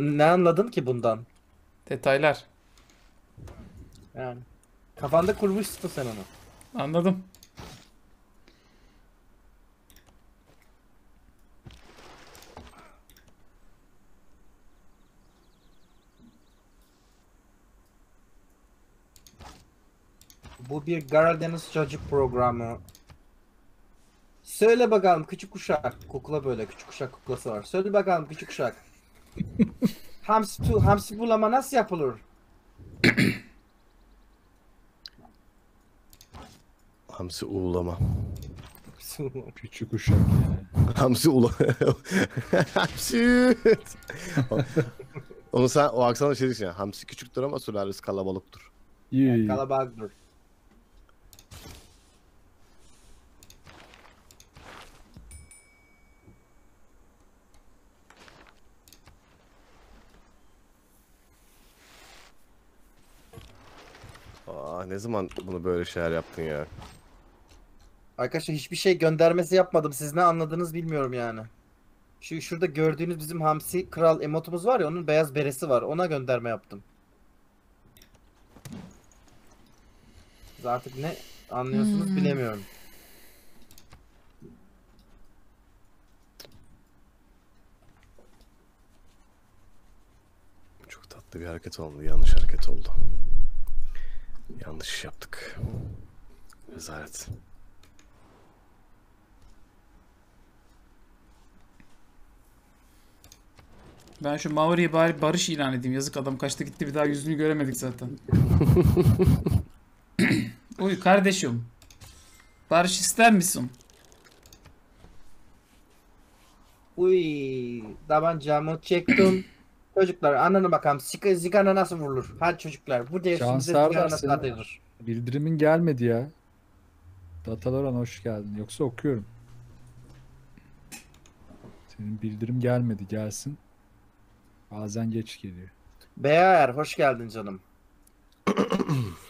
Ne anladın ki bundan? Detaylar. Yani. Kafanda kurmuşsun sen onu. Anladım. Bu bir Karadeniz çocuk programı. Söyle bakalım küçük uşak. Kukla böyle küçük uşak kuklası var. Söyle bakalım küçük uşak. Hamsi, tu, hamsi bulama nasıl yapılır? Hamsi uğulama. Küçük uşak. Hamsi ula. Hamsi. Onu sen o aksanla şey diyeceksin. Hamsi küçüktür ama sülalesi kalabalıktır. İyi iyi. Kalabalıktır. Aa ne zaman bunu böyle şeyler yaptın ya? Arkadaşlar hiçbir şey göndermesi yapmadım. Siz ne anladınız bilmiyorum yani. Şu şurada gördüğünüz bizim hamsi kral emotumuz var ya onun beyaz beresi var. Ona gönderme yaptım. Siz artık ne anlıyorsunuz bilemiyorum. Çok tatlı bir hareket oldu. Yanlış hareket oldu. Yanlış yaptık. Rezalet. Ben şu Maori'ye bari barış ilan edeyim. Yazık adam kaçtı gitti bir daha yüzünü göremedik zaten. Uy kardeşim. Barış ister misin? Uy, tabancamı çektim. Çocuklar ananı bakalım. Sika, zigana nasıl vurulur? Hadi çocuklar bu dersimizde Cansar zigana nasıl atılır? Bildirimin gelmedi ya. Dataloran hoş geldin. Yoksa okuyorum. Senin bildirim gelmedi gelsin. Bazen geç geliyor. Beğer hoş geldin canım.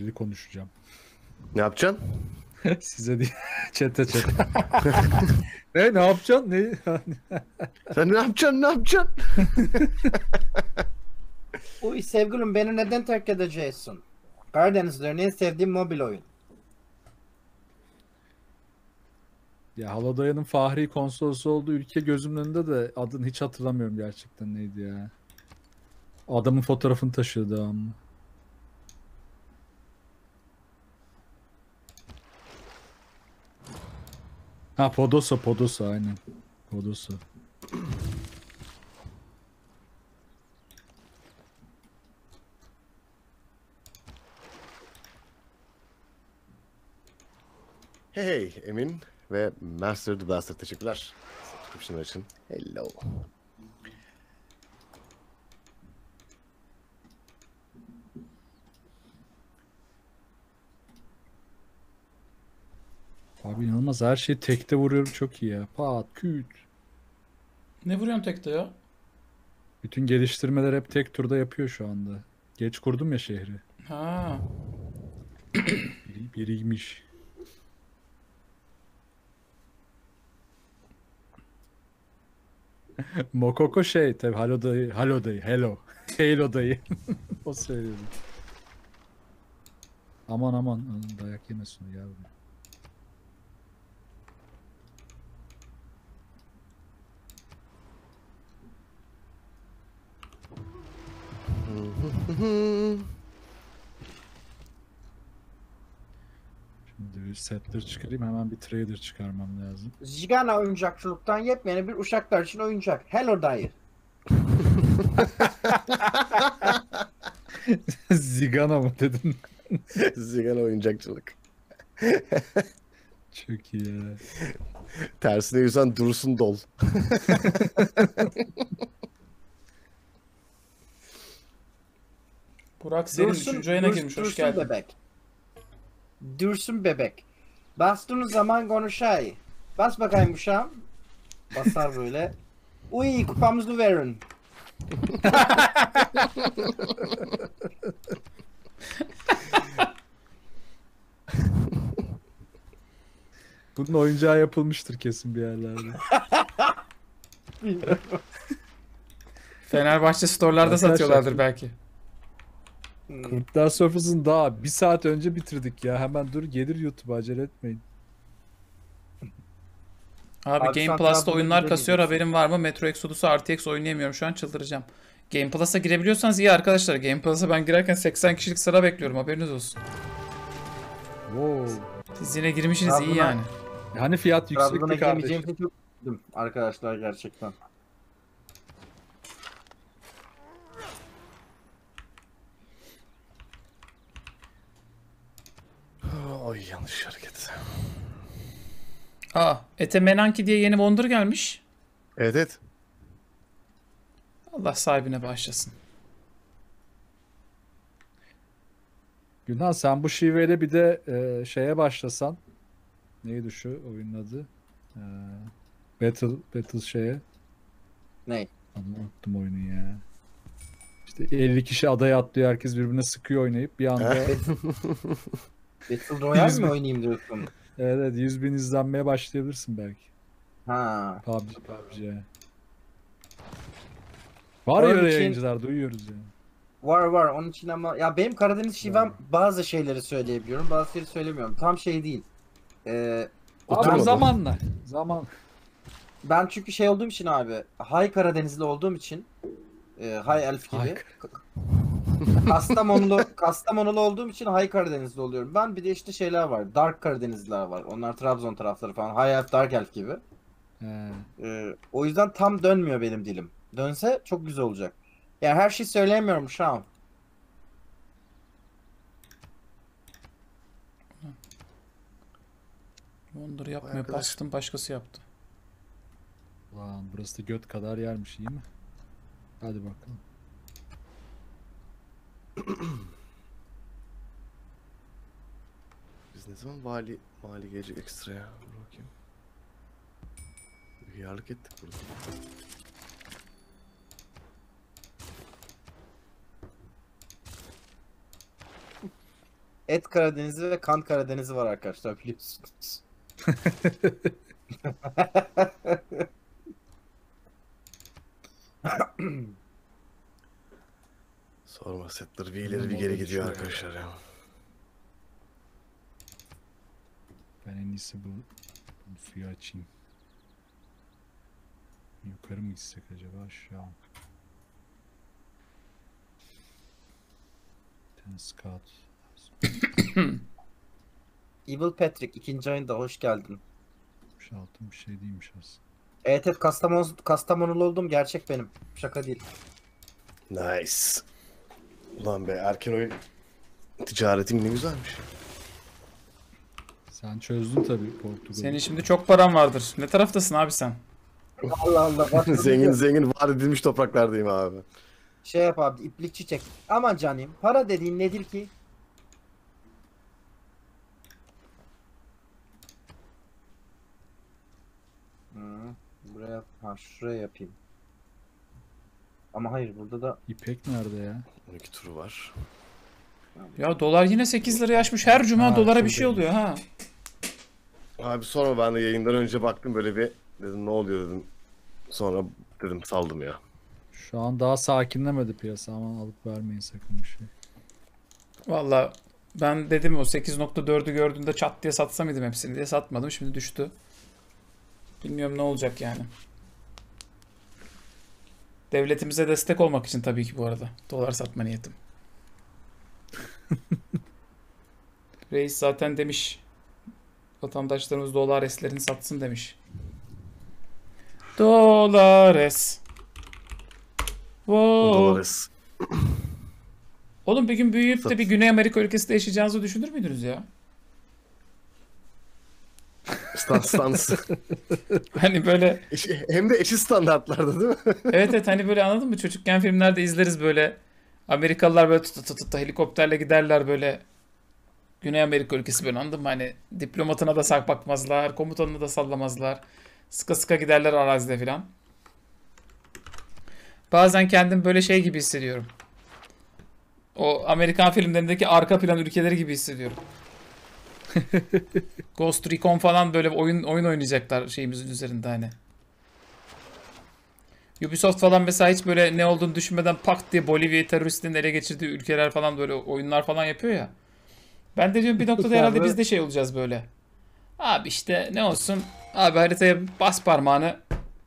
Size kirli konuşacağım. Ne yapacaksın? Size değil. çete çete. ne ne yapacaksın? Ne? Sen ne yapacaksın? Ne yapacaksın? Uy sevgilim beni neden terk edeceksin? Karadenizlerin en sevdiğim mobil oyun. ya Halodaya'nın Fahri konsolosu olduğu ülke gözümün önünde de adını hiç hatırlamıyorum gerçekten neydi ya. Adamın fotoğrafını taşıyordu ama. Ha Podoso Podoso aynen. Podoso. Hey Emin ve Master the Blaster teşekkürler. Subscription için. Hello. Abi inanılmaz her şeyi tekte vuruyorum çok iyi ya. Pat küt. Ne vuruyorsun tekte ya? Bütün geliştirmeler hep tek turda yapıyor şu anda. Geç kurdum ya şehri. Ha. Biri, biriymiş. Mokoko şey tabi Halo dayı, Halo dayı, Hello. Halo dayı. o söylüyordu. Aman aman dayak yemesin ya. Settler çıkarayım hemen bir trader çıkarmam lazım. Zigana oyuncakçılıktan yepyeni bir uşaklar için oyuncak. Hello dayı. Zigana mı dedin? Zigan oyuncakçılık. Çok iyi ya. Tersine yüzden dursun dol. Burak senin üçüncü ayına Durs- girmiş. Hoş Dursun geldin. bebek. Dursun bebek. Bastığınız zaman konuşay. Bas bakayım uşağım. Basar böyle. Uy kupamızı verin. Bunun oyuncağı yapılmıştır kesin bir yerlerde. Fenerbahçe storelarda Arkadaşlar- satıyorlardır belki. Hmm. Kurtlar Sofrası'nı daha bir saat önce bitirdik ya. Hemen dur gelir YouTube acele etmeyin. Abi, Abi Game Plus'ta oyunlar kasıyor haberin var mı? Metro Exodus'u RTX oynayamıyorum şu an çıldıracağım. Game Plus'a girebiliyorsanız iyi arkadaşlar. Game Plus'a ben girerken 80 kişilik sıra bekliyorum haberiniz olsun. Wow. Siz yine girmişsiniz iyi Trabzon'a- yani. Hani fiyat yüksekti kardeşim. için çok üzüldüm arkadaşlar gerçekten. Ay yanlış hareket. Aa, Ete Menanki diye yeni Wonder gelmiş. Evet evet. Allah sahibine bağışlasın. Günhan sen bu şiveyle bir de e, şeye başlasan. Neydi şu oyunun adı? E, Battle Battle şeye. Ney? Adını unuttum oyunun ya. İşte 50 kişi adaya atlıyor herkes birbirine sıkıyor oynayıp bir anda Battle Royale mi oynayayım diyorsun? evet, evet 100 bin izlenmeye başlayabilirsin belki. Ha. PUBG PUBG. Var ya Onun için- yayıncılar duyuyoruz yani. Var var onun için ama ya benim Karadeniz şivem bazı şeyleri söyleyebiliyorum bazı şeyleri söylemiyorum. Tam şey değil. Ee, Abi zamanla. Zaman. ben çünkü şey olduğum için abi Hay Karadenizli olduğum için e, Hay Elf gibi. Hay- Kastamonulu, Kastamonulu olduğum için Hay Karadenizli oluyorum. Ben bir de işte şeyler var. Dark Karadenizliler var. Onlar Trabzon tarafları falan. Hay Elf, Dark Elf gibi. He. Ee, o yüzden tam dönmüyor benim dilim. Dönse çok güzel olacak. Yani her şeyi söyleyemiyorum şu an. Wonder yapmıyor. arkadaş. Bastım başkası yaptı. Lan burası da göt kadar yermiş iyi mi? Hadi bakalım. Biz ne zaman vali mali gelecek ekstra ya? Dur bakayım. Bir yarlık ettik burada. Et Karadeniz'i ve kan Karadeniz'i var arkadaşlar biliyorsunuz. Sorma setler bir ileri bir geri gidiyor arkadaşlar ya. Ben en iyisi bu, bu suyu açayım. Yukarı mı gitsek acaba aşağı mı? Tane scout. Evil Patrick ikinci ayında hoş geldin. Şu altın bir şey değilmiş aslında. Evet evet Kastamonu, Kastamonulu oldum gerçek benim. Şaka değil. Nice. Ulan be erken oyun ticaretin ne güzelmiş. Sen çözdün tabii Portugal'ı. Senin şimdi çok paran vardır. Ne taraftasın abi sen? Allah Allah. bak- zengin zengin var edilmiş topraklardayım abi. Şey yap abi iplik çiçek. Aman canım para dediğin nedir ki? Hı, buraya ha şuraya yapayım. Ama hayır burada da İpek nerede ya? 12 turu var. Ya dolar yine 8 liraya aşmış. Her cuma Ha, dolara bir şey şuradaymış. oluyor ha. Abi sonra ben de yayından önce baktım böyle bir dedim ne oluyor dedim. Sonra dedim saldım ya. Şu an daha sakinlemedi piyasa aman alıp vermeyin sakın bir şey. Valla ben dedim o 8.4'ü gördüğünde çat diye satsam mıydım hepsini diye satmadım. Şimdi düştü. Bilmiyorum ne olacak yani. Devletimize destek olmak için tabii ki bu arada. Dolar satma niyetim. Reis zaten demiş. Vatandaşlarımız dolar eslerini satsın demiş. Dolares. Wow. Dolores. Oğlum bir gün büyüyüp de bir Güney Amerika ülkesinde yaşayacağınızı düşünür müydünüz ya? Stans. Hani böyle Hem de eşit standartlarda değil mi? evet evet hani böyle anladın mı? Çocukken filmlerde izleriz böyle. Amerikalılar böyle tut tut tut helikopterle giderler böyle. Güney Amerika ülkesi böyle anladın mı? Hani diplomatına da sak bakmazlar, komutanını da sallamazlar. Sıka sıka giderler arazide filan. Bazen kendim böyle şey gibi hissediyorum. O Amerikan filmlerindeki arka plan ülkeleri gibi hissediyorum. Ghost Recon falan böyle oyun oyun oynayacaklar şeyimizin üzerinde hani. Ubisoft falan mesela hiç böyle ne olduğunu düşünmeden pak diye Bolivya'yı teröristlerin ele geçirdiği ülkeler falan böyle oyunlar falan yapıyor ya. Ben de diyorum bir noktada herhalde biz de şey olacağız böyle. Abi işte ne olsun. Abi haritaya bas parmağını.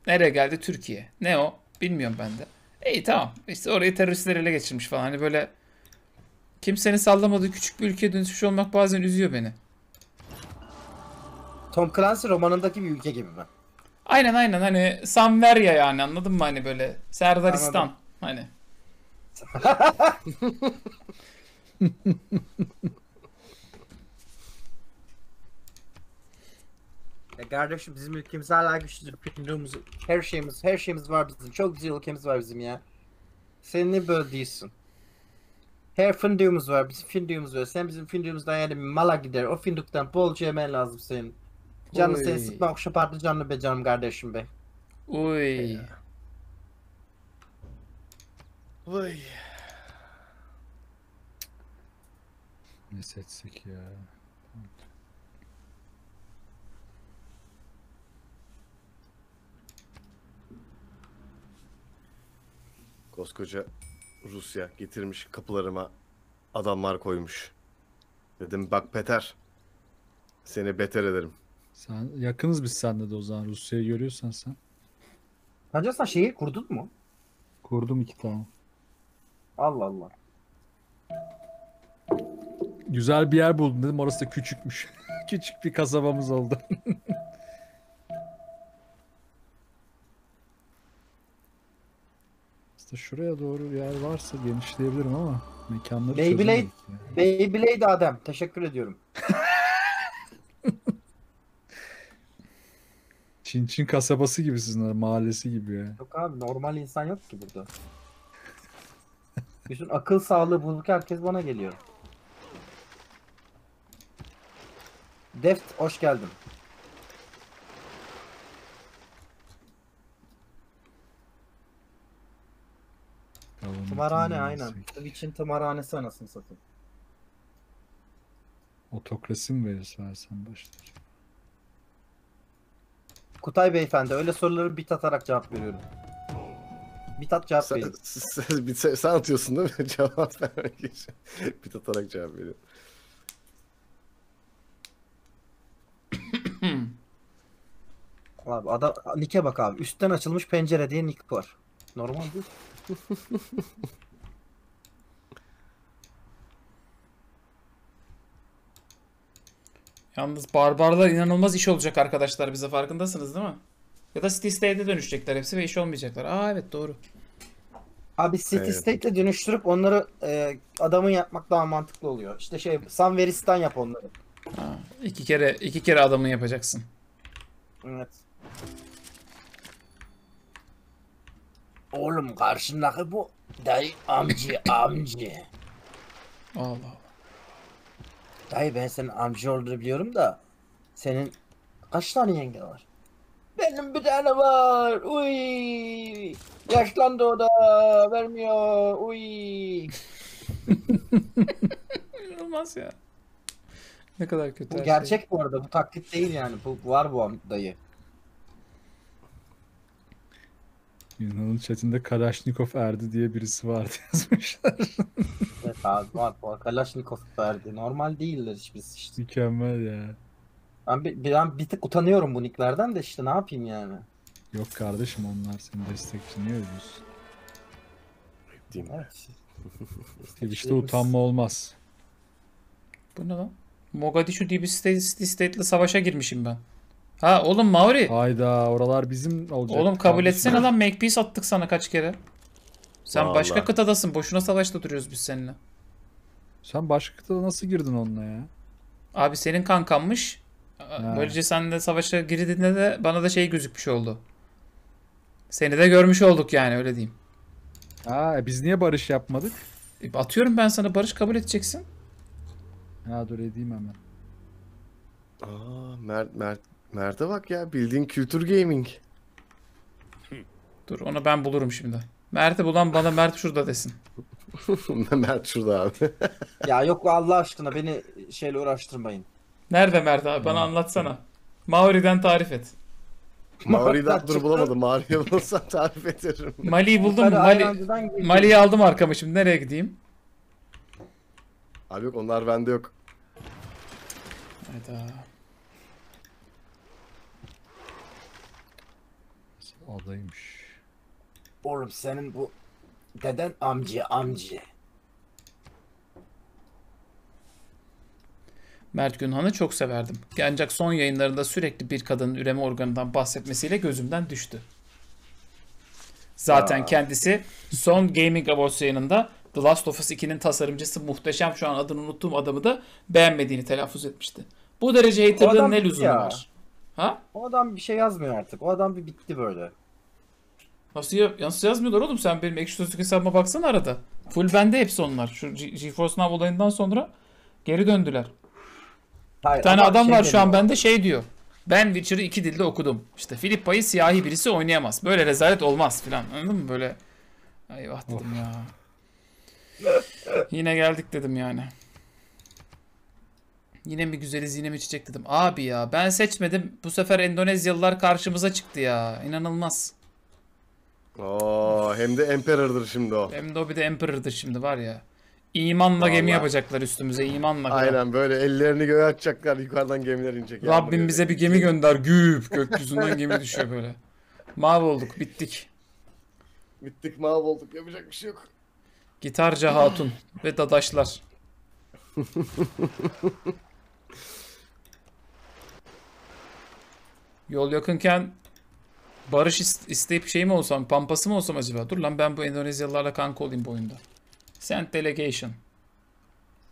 Nereye geldi? Türkiye. Ne o? Bilmiyorum ben de. İyi tamam. İşte orayı teröristler ele geçirmiş falan. Hani böyle kimsenin sallamadığı küçük bir ülkeye dönüşmüş olmak bazen üzüyor beni. Tom Clancy romanındaki bir ülke gibi mi? Aynen aynen hani Samverya yani anladın mı hani böyle Serdaristan Anladım. hani. Ya kardeşim bizim ülkemiz hala güçlüdür. Bütünlüğümüz, her şeyimiz, her şeyimiz var bizim. Çok güzel ülkemiz var bizim ya. Sen ne böyle değilsin? Her fındığımız var, bizim fındığımız var. Sen bizim fındığımızdan yani mala gider. O fındıktan bolca yemen lazım senin. Canını Oy. seni sıkma okşa partı canını be canım kardeşim be. Uy. Vay. Ne seçsek ya. Koskoca Rusya getirmiş kapılarıma adamlar koymuş. Dedim bak Peter. Seni beter ederim. Sen yakınız biz seninle de o zaman Rusya'yı görüyorsan sen. Bence sen şehir kurdun mu? Kurdum iki tane. Allah Allah. Güzel bir yer buldum dedim orası da küçükmüş. Küçük bir kasabamız oldu. Aslında şuraya doğru yer varsa genişleyebilirim ama mekanları Beyblade. Beyblade Adem. Teşekkür ediyorum. Çin Çin kasabası gibi sizin mahallesi gibi ya. Yok abi normal insan yok ki burada. Bütün akıl sağlığı bozuk herkes bana geliyor. Deft hoş geldin. Government'ın Tımarhane aynen. Twitch'in tımarhanesi anasını satayım. Otokrasi mi verirse versen başlar. Kutay beyefendi öyle soruları bit atarak cevap veriyorum. Bit at cevap Sen, verin. sen, sen, sen atıyorsun değil mi? cevap vermek için. Bir atarak cevap veriyorum. Abi adam Nick'e bak abi. Üstten açılmış pencere diye Nick var. Normal değil. Yalnız barbarlar inanılmaz iş olacak arkadaşlar bize farkındasınız değil mi? Ya da City State'e dönüşecekler hepsi ve iş olmayacaklar. Aa evet doğru. Abi City Evet. State'le dönüştürüp onları e, adamın yapmak daha mantıklı oluyor. İşte şey Sanveristan yap onları. Ha, iki kere iki kere adamın yapacaksın. Evet. Oğlum karşındaki bu dayı amcı amcı. Allah Allah. Dayı ben senin amcı olduğunu biliyorum da senin kaç tane yenge var? Benim bir tane var. Uy. Yaşlandı o da. Vermiyor. Uy. İnanılmaz ya. Ne kadar kötü Bu her şey. gerçek bu arada. Bu taklit değil yani. Bu var bu am- dayı. Yunan'ın chatinde Kalashnikov erdi diye birisi vardı yazmışlar. Evet abi var. Bu Kalashnikov verdi. Normal değiller hiçbirisi işte. Mükemmel ya. Ben bir, ben bir tık utanıyorum bu nicklerden de işte ne yapayım yani. Yok kardeşim onlar senin destekçi niye ölüyorsun? Diyeyim. Evet. Twitch'te utanma olmaz. Bu ne lan? Mogadishu diye bir state, State'le savaşa girmişim ben. Ha oğlum Maori. Hayda oralar bizim olacak. Oğlum kabul etsene lan Makepeace attık sana kaç kere. Sen Vallahi. başka kıtadasın. Boşuna savaşta duruyoruz biz seninle. Sen başka kıtada nasıl girdin onunla ya? Abi senin kankanmış. Ha. Böylece seninle savaşa girdiğinde de bana da şey gözükmüş oldu. Seni de görmüş olduk yani öyle diyeyim. Ha e biz niye barış yapmadık? E, Atıyorum ben sana barış kabul edeceksin. Ha dur edeyim hemen. Aa, Mert, Mert, Mert'e bak ya bildiğin kültür gaming. Dur onu ben bulurum şimdi. Mert'i bulan bana Mert şurada desin. Mert şurada abi. Ya yok Allah aşkına beni şeyle uğraştırmayın. Nerede Mert abi bana anlatsana. Maori'den tarif et. Maori'den dur bulamadım. Maori'yi bulsam tarif ederim. Mali'yi buldum. Mali. Mali'yi aldım arkama şimdi nereye gideyim? Abi yok onlar bende yok. Hayda. Adaymış. Oğlum senin bu deden amcı amcı. Mert Günhan'ı çok severdim. Ancak son yayınlarında sürekli bir kadının üreme organından bahsetmesiyle gözümden düştü. Zaten Ya. kendisi son Gaming Awards yayınında The Last of Us 2'nin tasarımcısı muhteşem şu an adını unuttuğum adamı da beğenmediğini telaffuz etmişti. Bu derece haterlığın ne lüzumu ya. var? Ha? O adam bir şey yazmıyor artık. O adam bir bitti böyle. Nasıl, ya, nasıl yazmıyorlar oğlum? Sen benim ekşi sözlük hesabıma baksana arada. Full bende hepsi onlar. Şu G- GeForce Now olayından sonra geri döndüler. Hayır, Bir tane ama adam şey var şu an demiyor. bende şey diyor. Ben Witcher'ı iki dilde okudum. İşte Filippa'yı siyahi birisi oynayamaz. Böyle rezalet olmaz filan. Anladın mı? Böyle eyvah dedim ya. Yine geldik dedim yani. Yine mi güzeliz yine mi çiçek dedim. Abi ya ben seçmedim. Bu sefer Endonezyalılar karşımıza çıktı ya. İnanılmaz. Oo, hem de Emperor'dır şimdi o. Hem de o bir de Emperor'dır şimdi var ya. İmanla gemi Vallahi. yapacaklar üstümüze imanla. Aynen böyle ellerini göğe açacaklar yukarıdan gemiler inecek. Rabbim yağacak. bize bir gemi gönder. Güp gökyüzünden gemi düşüyor böyle. Mahvolduk bittik. Bittik mahvolduk yapacak bir şey yok. Gitarcı Hatun ve Dadaşlar. Yol yakınken barış is- isteyip şey mi olsam, pampası mı olsam acaba? Dur lan ben bu Endonezyalılarla kanka olayım bu oyunda. Send delegation.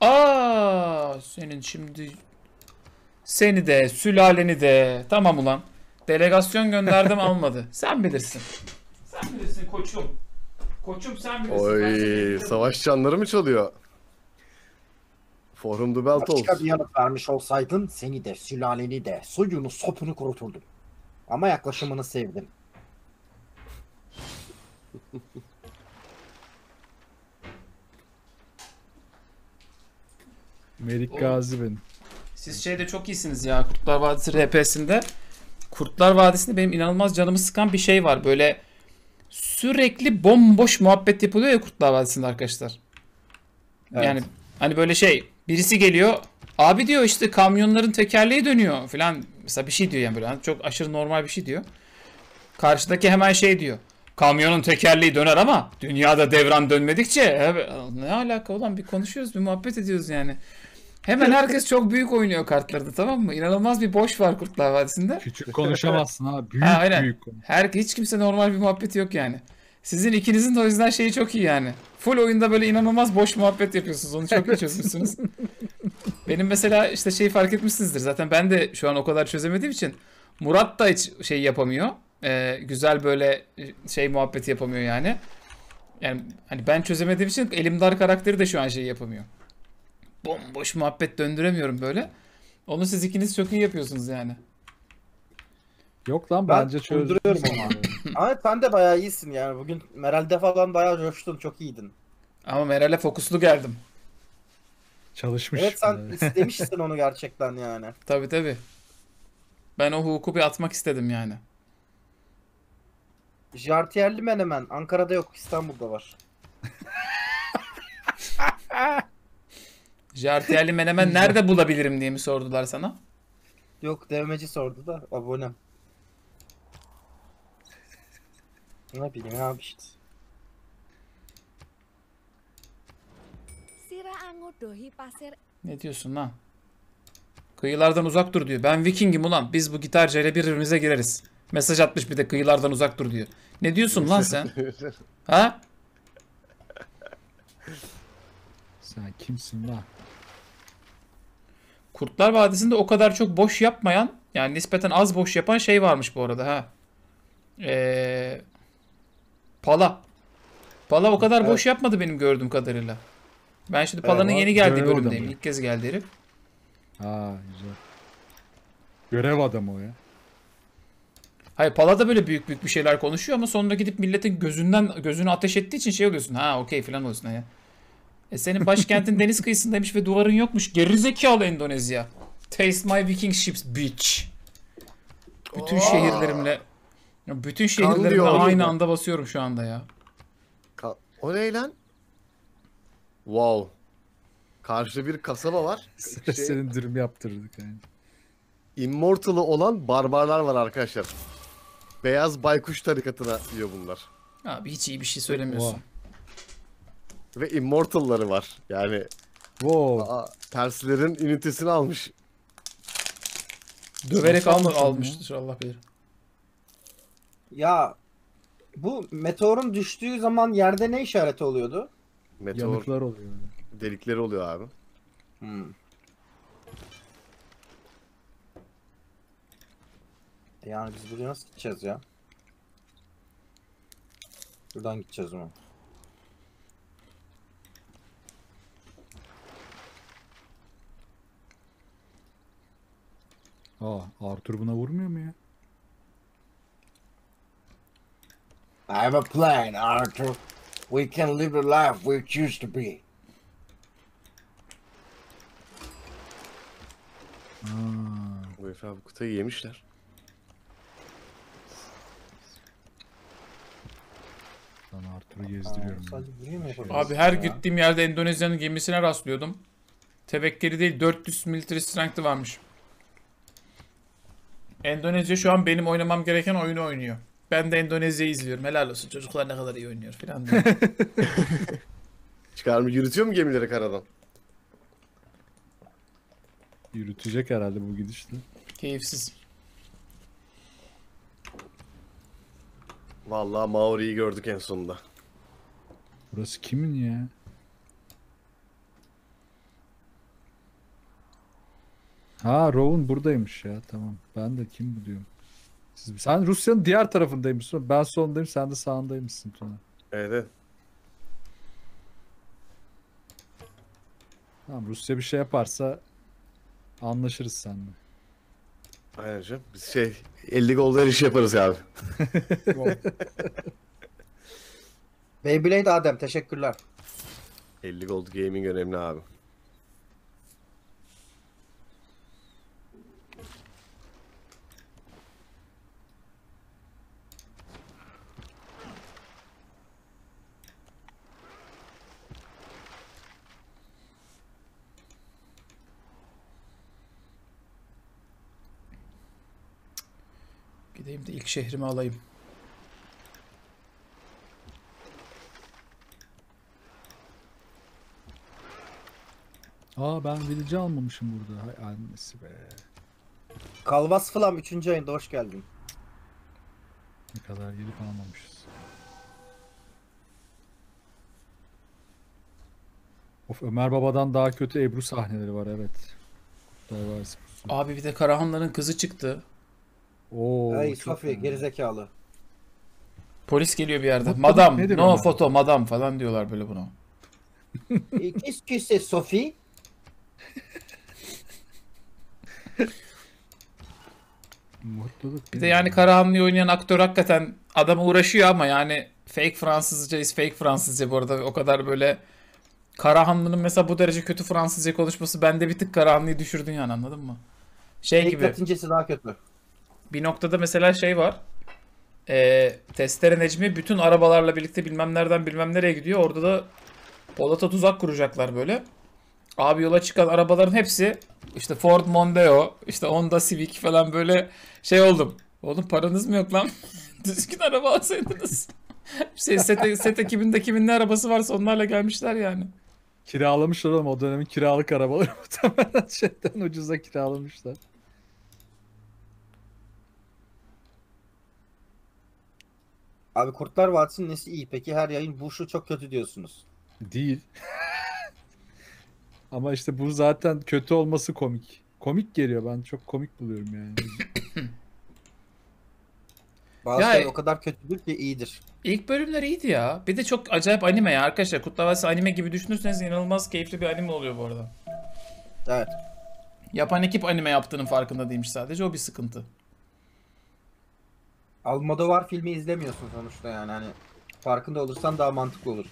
Aa, senin şimdi seni de, sülaleni de. Tamam ulan. Delegasyon gönderdim almadı. Sen bilirsin. Sen bilirsin koçum. Koçum sen bilirsin. Oy savaş canları mı çalıyor? Forum the Belt Başka bir olsun. yanıt vermiş olsaydın seni de sülaleni de soyunu sopunu kuruturdum. Ama yaklaşımını sevdim. Melik Gazi benim. Siz şeyde çok iyisiniz ya Kurtlar Vadisi RP'sinde. Kurtlar Vadisi'nde benim inanılmaz canımı sıkan bir şey var. Böyle sürekli bomboş muhabbet yapılıyor ya Kurtlar Vadisi'nde arkadaşlar. Evet. Yani hani böyle şey birisi geliyor abi diyor işte kamyonların tekerleği dönüyor falan mesela bir şey diyor yani böyle hani çok aşırı normal bir şey diyor. Karşıdaki hemen şey diyor. Kamyonun tekerleği döner ama dünyada devran dönmedikçe ne alaka olan bir konuşuyoruz bir muhabbet ediyoruz yani. Hemen herkes çok büyük oynuyor kartlarda tamam mı? İnanılmaz bir boş var Kurtlar Vadisi'nde. Küçük konuşamazsın ha. Büyük Ha, aynen. büyük konuş. Her hiç kimse normal bir muhabbet yok yani. Sizin ikinizin de o yüzden şeyi çok iyi yani. Full oyunda böyle inanılmaz boş muhabbet yapıyorsunuz. Onu çok iyi çözmüşsünüz. Benim mesela işte şeyi fark etmişsinizdir. Zaten ben de şu an o kadar çözemediğim için Murat da hiç şey yapamıyor. Ee, güzel böyle şey muhabbeti yapamıyor yani. Yani hani ben çözemediğim için elimdar karakteri de şu an şey yapamıyor. Bomboş muhabbet döndüremiyorum böyle. Onu siz ikiniz çok iyi yapıyorsunuz yani. Yok lan Ben bence çözdüm. durduruyorum ama. Sen de bayağı iyisin yani. Bugün Meral'de falan bayağı coştun. Çok iyiydin. Ama Meral'e fokuslu geldim. Çalışmış. Evet sen istemişsin onu gerçekten yani. Tabi tabi. Ben o hukuku bir atmak istedim yani. Jartiyerli menemen. Ankara'da yok. İstanbul'da var. Jartiyerli menemen nerede bulabilirim diye mi sordular sana? Yok devmeci sordu da abonem. Ne bileyim abi işte. Sira angodohi pasir Ne diyorsun lan? Kıyılardan uzak dur diyor. Ben Viking'im ulan. Biz bu gitarcayla birbirimize gireriz. Mesaj atmış bir de kıyılardan uzak dur diyor. Ne diyorsun lan sen? Ha? Sen kimsin lan? Kurtlar Vadisi'nde o kadar çok boş yapmayan yani nispeten az boş yapan şey varmış bu arada ha. Ee, Pala. Pala o kadar boş yapmadı benim gördüğüm kadarıyla. Ben şimdi Pala'nın Evet, yeni geldiği bölümdeyim. İlk kez geldi herif. Ha güzel. Görev adamı o ya. Hayır Pala da böyle büyük büyük bir şeyler konuşuyor ama sonra gidip milletin gözünden gözünü ateş ettiği için şey oluyorsun. Ha okey falan oluyorsun ya. E senin başkentin deniz kıyısındaymış ve duvarın yokmuş. Gerizekalı Endonezya. Taste my Viking ships bitch. Bütün şehirlerimle ya bütün şehirlerimle diyor aynı anda basıyorum şu anda ya. Ka- o ne lan? Wow. Karşıda bir kasaba var. Şey, Senin dürüm yaptırdık yani. Immortal'ı olan barbarlar var arkadaşlar. Beyaz baykuş tarikatına diyor bunlar. Abi hiç iyi bir şey söylemiyorsun. Oha. Ve Immortal'ları var. Yani Wow. aa, Perslerin ünitesini almış. Döverek almış almıştır Allah bilir. Ya bu meteorun düştüğü zaman yerde ne işareti oluyordu? Meteor Yanıklar oluyor. delikleri oluyor abi. Hmm. Yani biz buraya nasıl gideceğiz ya? Buradan gideceğiz ama. Aa Arthur buna vurmuyor mu ya? I have a plan, Arthur. We can live the life we choose to be. Aa, Bu herif abi kutuyu yemişler. ben Arthur'u Aa, gezdiriyorum. ya. sadece buraya mı yapabiliriz Abi her ya? gittiğim yerde Endonezya'nın gemisine rastlıyordum. Tevekkeli değil 400 military strength'i varmış. Endonezya şu an benim oynamam gereken oyunu oynuyor. Ben de Endonezya'yı izliyorum. Helal olsun çocuklar ne kadar iyi oynuyor falan diye. Çıkar mı? Yürütüyor mu gemileri karadan? Yürütecek herhalde bu gidişle. Keyifsiz. Vallahi Maori'yi gördük en sonunda. Burası kimin ya? Ha Rowan buradaymış ya tamam. Ben de kim bu diyorum. Siz, sen Rusya'nın diğer tarafındaymışsın. Ben sondayım sen de sağındaymışsın Tuna. Evet evet. Tamam Rusya bir şey yaparsa anlaşırız seninle. Aynen canım. Biz şey 50 golden iş yaparız abi. Beyblade Adem teşekkürler. 50 gold gaming önemli abi. Gideyim de ilk şehrimi alayım. Aa ben village'i almamışım burada. Hay annesi be. Kalvas Flam 3. ayında hoş geldin. Ne kadar gelip almamışız. Of Ömer Baba'dan daha kötü Ebru sahneleri var evet. Abi bir de Karahanlı'nın kızı çıktı. Oo, Hey çok Sofi gerizekalı. Polis geliyor bir yerde. Madam, nedir no onlar? foto, madam falan diyorlar böyle buna. Qu'est-ce que c'est Sophie? Mutluluk Bir de yani? Karahanlı'yı oynayan aktör hakikaten adama uğraşıyor ama yani fake Fransızca is fake Fransızca bu arada o kadar böyle Karahanlı'nın mesela bu derece kötü Fransızca konuşması bende bir tık Karahanlı'yı düşürdün yani anladın mı? Şey İlk gibi latincesi daha kötü. Bir noktada mesela şey var. Ee, Testere Necmi bütün arabalarla birlikte bilmem nereden bilmem nereye gidiyor. Orada da Polat'a tuzak kuracaklar böyle. Abi yola çıkan arabaların hepsi işte Ford Mondeo, işte Honda Civic falan böyle şey oldum. Oğlum paranız mı yok lan? Düzgün araba alsaydınız. şey, set, set ekibinde kimin ne arabası varsa onlarla gelmişler yani. Kiralamışlar oğlum o dönemin kiralık arabaları muhtemelen şeyden ucuza kiralamışlar. Abi Kurtlar Vadisi'nin nesi iyi? Peki her yayın bu şu çok kötü diyorsunuz. Değil. Ama işte bu zaten kötü olması komik. komik geliyor. Ben çok komik buluyorum yani. Bazıları Ya- o kadar kötüdür ki iyidir. İlk bölümler iyiydi ya. Bir de çok acayip anime ya arkadaşlar. Kurtlar Vadisi anime gibi düşünürseniz inanılmaz keyifli bir anime oluyor bu arada. Evet. Yapan ekip anime yaptığının farkında değilmiş sadece. O bir sıkıntı. Almodovar filmi izlemiyorsun sonuçta yani hani farkında olursan daha mantıklı olur.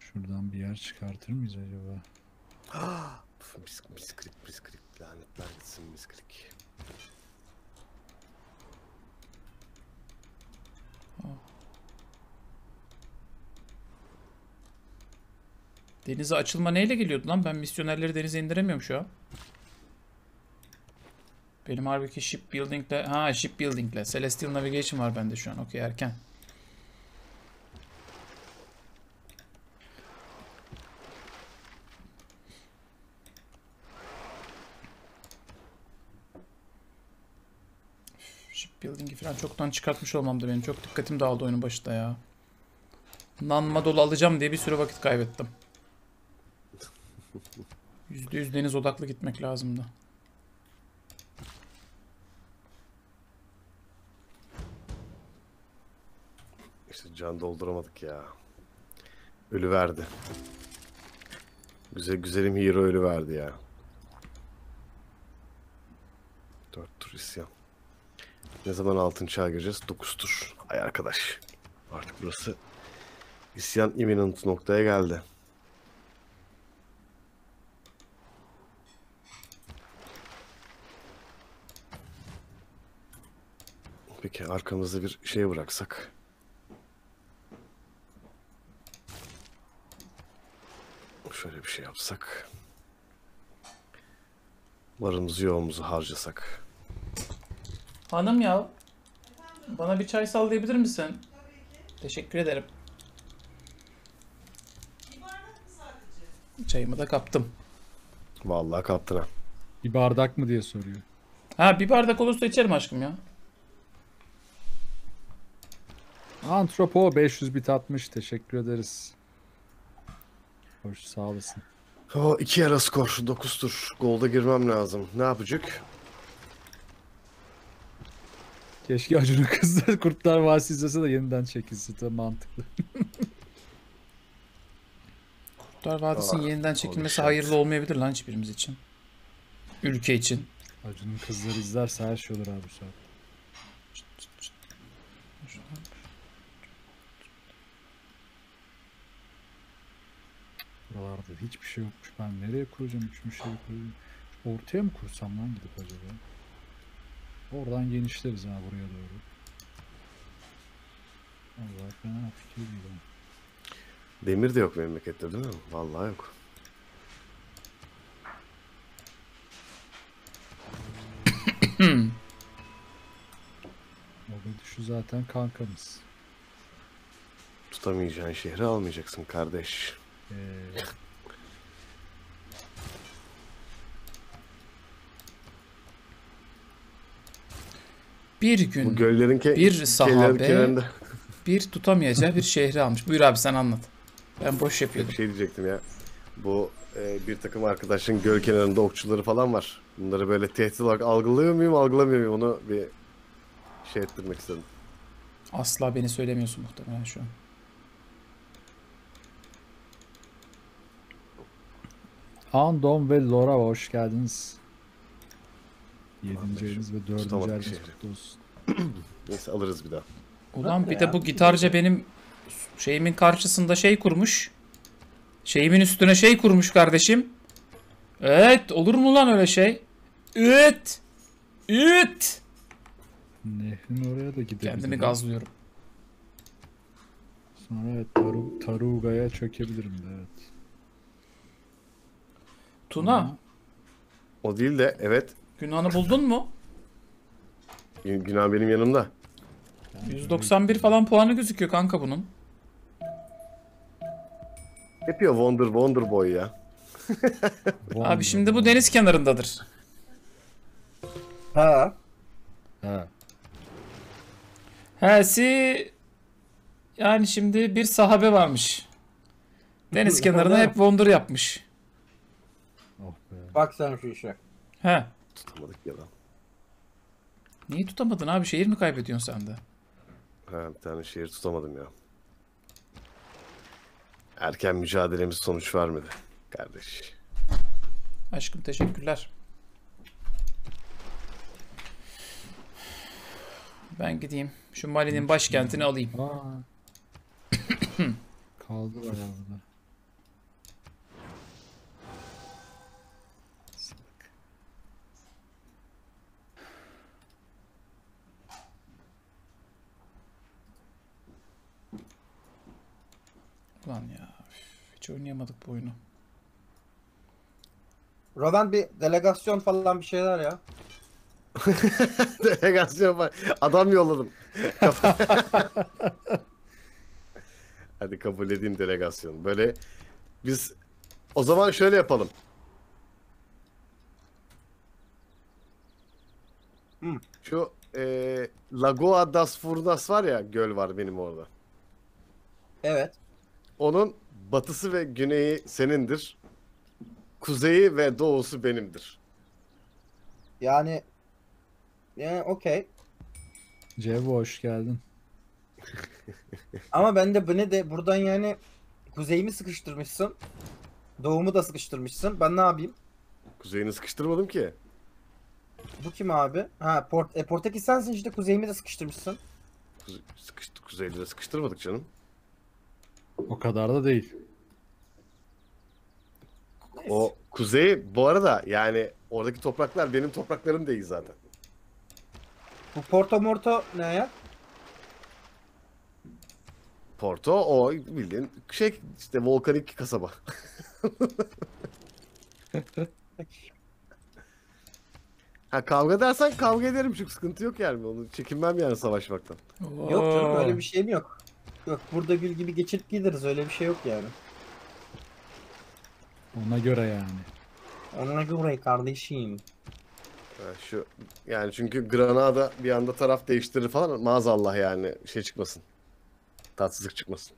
Şuradan bir yer çıkartır mıyız acaba? Pf, Mis, misklik misklik lanetler gitsin misklik. Denize açılma neyle geliyordu lan? Ben misyonerleri denize indiremiyorum şu an. Benim halbuki shipbuilding'le... Ha shipbuilding'le. Celestial Navigation var bende şu an. Okey erken. Shipbuilding'i falan çoktan çıkartmış olmam da benim çok dikkatim dağıldı oyunun başında ya. Nanma dolu alacağım diye bir sürü vakit kaybettim. %100 deniz odaklı gitmek lazımdı. İşte can dolduramadık ya. Ölü verdi. Güzel güzelim hero ölü verdi ya. Dört tur isyan. Ne zaman altın çağa gireceğiz? Dokuz tur. Ay arkadaş. Artık burası isyan imminent noktaya geldi. Peki arkamızda bir şey bıraksak. Şöyle bir şey yapsak. Varımızı yoğumuzu harcasak. Hanım ya. Bana bir çay sallayabilir misin? Teşekkür ederim. Çayımı da kaptım. Vallahi kaptın ha. Bir bardak mı diye soruyor. Ha bir bardak olursa içerim aşkım ya. Antropo 500 bit atmış. Teşekkür ederiz. Hoş sağ olasın. O iki ara skor. 9 tur. Golda girmem lazım. Ne yapacak? Keşke Acun'un kızları Kurtlar Vadisi izlese de yeniden çekilse. Tabii mantıklı. Kurtlar Vadisi'nin Aa, yeniden çekilmesi hayırlı olmayabilir lan hiçbirimiz için. Ülke için. Acun'un kızları izlerse her şey olur abi bu saat. Buralarda hiçbir şey yokmuş. Ben nereye kuracağım üçüncü şeyi kuracağım. Ortaya mı kursam lan gidip acaba? Oradan genişleriz ha buraya doğru. Allah fena fikir değil. Demir de yok memlekette değil mi? Vallahi yok. Mogadishu zaten kankamız. Tutamayacağın şehri almayacaksın kardeş. Ee, Bir Bu gün göllerin ke Bir sahabe- kenarında bir tutamayacağı bir şehri almış. Buyur abi sen anlat. Ben boş bir yapıyordum. şey diyecektim ya. Bu e, bir takım arkadaşın göl kenarında okçuları falan var. Bunları böyle tehdit olarak algılıyor muyum, algılamıyor muyum? Onu bir şey ettirmek istedim. Asla beni söylemiyorsun muhtemelen şu an. Andon ve Laura hoş geldiniz. Yedinci ayınız ve dördüncü Tutamadık şehri. kutlu olsun. Neyse alırız bir daha. Ulan bir de bu gitarca benim şeyimin karşısında şey kurmuş. Şeyimin üstüne şey kurmuş kardeşim. Evet olur mu lan öyle şey? Evet. Evet. Nehrin oraya da gidebiliriz. Kendimi gazlıyorum. Sonra evet, Taru, Taruga'ya çökebilirim de evet. Tuna O değil de evet günahını buldun mu? Gün- Günah benim yanımda. 191 falan puanı gözüküyor kanka bunun. Yapıyor Wonder Wonder Boy ya. Abi şimdi bu deniz kenarındadır. Ha. Ha. Hesi yani şimdi bir sahabe varmış. Deniz kenarına hep Wonder yapmış. Bak sen şu işe. He. Tutamadık ya da. Niye tutamadın abi? Şehir mi kaybediyorsun sen de? Ha, bir tane şehir tutamadım ya. Erken mücadelemiz sonuç vermedi. Kardeş. Aşkım teşekkürler. Ben gideyim. Şu Mali'nin başkentini alayım. Aa. Kaldı bayağı Ulan ya. Hiç oynayamadık bu oyunu. Rodan bir delegasyon falan bir şeyler ya. Delegasyon var. Adam yolladım. Hadi kabul edeyim delegasyon. Böyle biz o zaman şöyle yapalım. Hı. Şu e, Lagoa das Furnas var ya göl var benim orada. Evet. Onun batısı ve güneyi senindir. Kuzeyi ve doğusu benimdir. Yani yani okey. Cevo hoş geldin. Ama ben de bu ne de buradan yani kuzeyimi sıkıştırmışsın. Doğumu da sıkıştırmışsın. Ben ne yapayım? Kuzeyini sıkıştırmadım ki. Bu kim abi? Ha Port e, Portekiz sensin işte kuzeyimi de sıkıştırmışsın. Kuze- sıkıştı, kuzeyle de sıkıştırmadık canım. O kadar da değil. O kuzey bu arada yani oradaki topraklar benim topraklarım değil zaten. Bu Porto Morto ne ya? Porto o bildiğin şey işte volkanik kasaba. ha kavga dersen kavga ederim çünkü sıkıntı yok yani onu çekinmem yani savaşmaktan. Yok canım Oo. öyle bir şeyim yok. Yok burada gül gibi geçirip gideriz öyle bir şey yok yani. Ona göre yani. Ona göre kardeşim. Ha, şu yani çünkü Granada bir anda taraf değiştirir falan maazallah yani şey çıkmasın. Tatsızlık çıkmasın.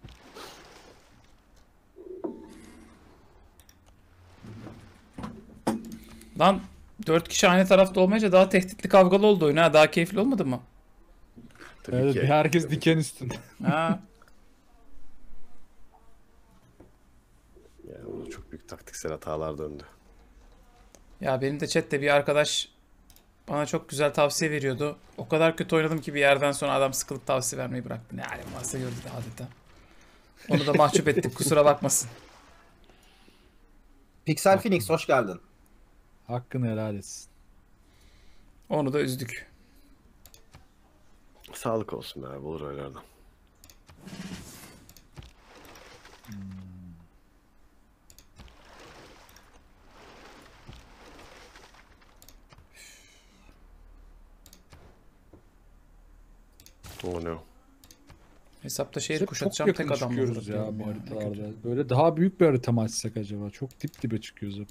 Lan 4 kişi aynı tarafta olmayınca daha tehditli kavgalı oldu oyun ha. Daha keyifli olmadı mı? Tabii Evet, ki. herkes diken üstünde. Ha. Yani orada çok büyük taktiksel hatalar döndü. Ya benim de chatte bir arkadaş bana çok güzel tavsiye veriyordu. O kadar kötü oynadım ki bir yerden sonra adam sıkılıp tavsiye vermeyi bıraktı. Ne alem varsa gördü de adeta. Onu da mahcup ettik kusura bakmasın. Pixel Phoenix hoş geldin. Hakkını helal etsin. Onu da üzdük. Sağlık olsun abi olur oylardan. Oh no. Hesapta şehir Biz hep kuşatacağım çok tek yakın adam çıkıyoruz ya bu haritalarda. Böyle daha büyük bir harita mı açsak acaba? Çok dip dibe çıkıyoruz hep.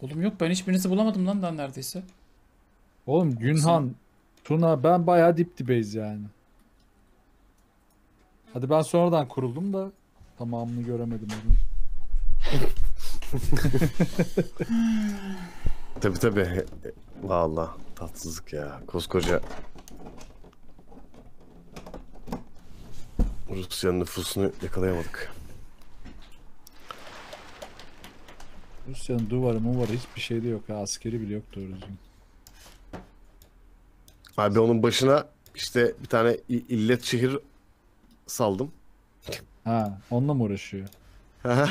Oğlum yok ben hiçbirinizi bulamadım lan daha neredeyse. Oğlum Günhan, Tuna ben bayağı dip dibeyiz yani. Hadi ben sonradan kuruldum da tamamını göremedim onu. Tabi tabi. Valla tatsızlık ya. Koskoca Rusya'nın nüfusunu yakalayamadık. Rusya'nın duvarı muvarı hiçbir şey de yok. Ha, askeri bile yok doğru düzgün. Abi onun başına işte bir tane i- illet şehir saldım. Ha, onunla mı uğraşıyor?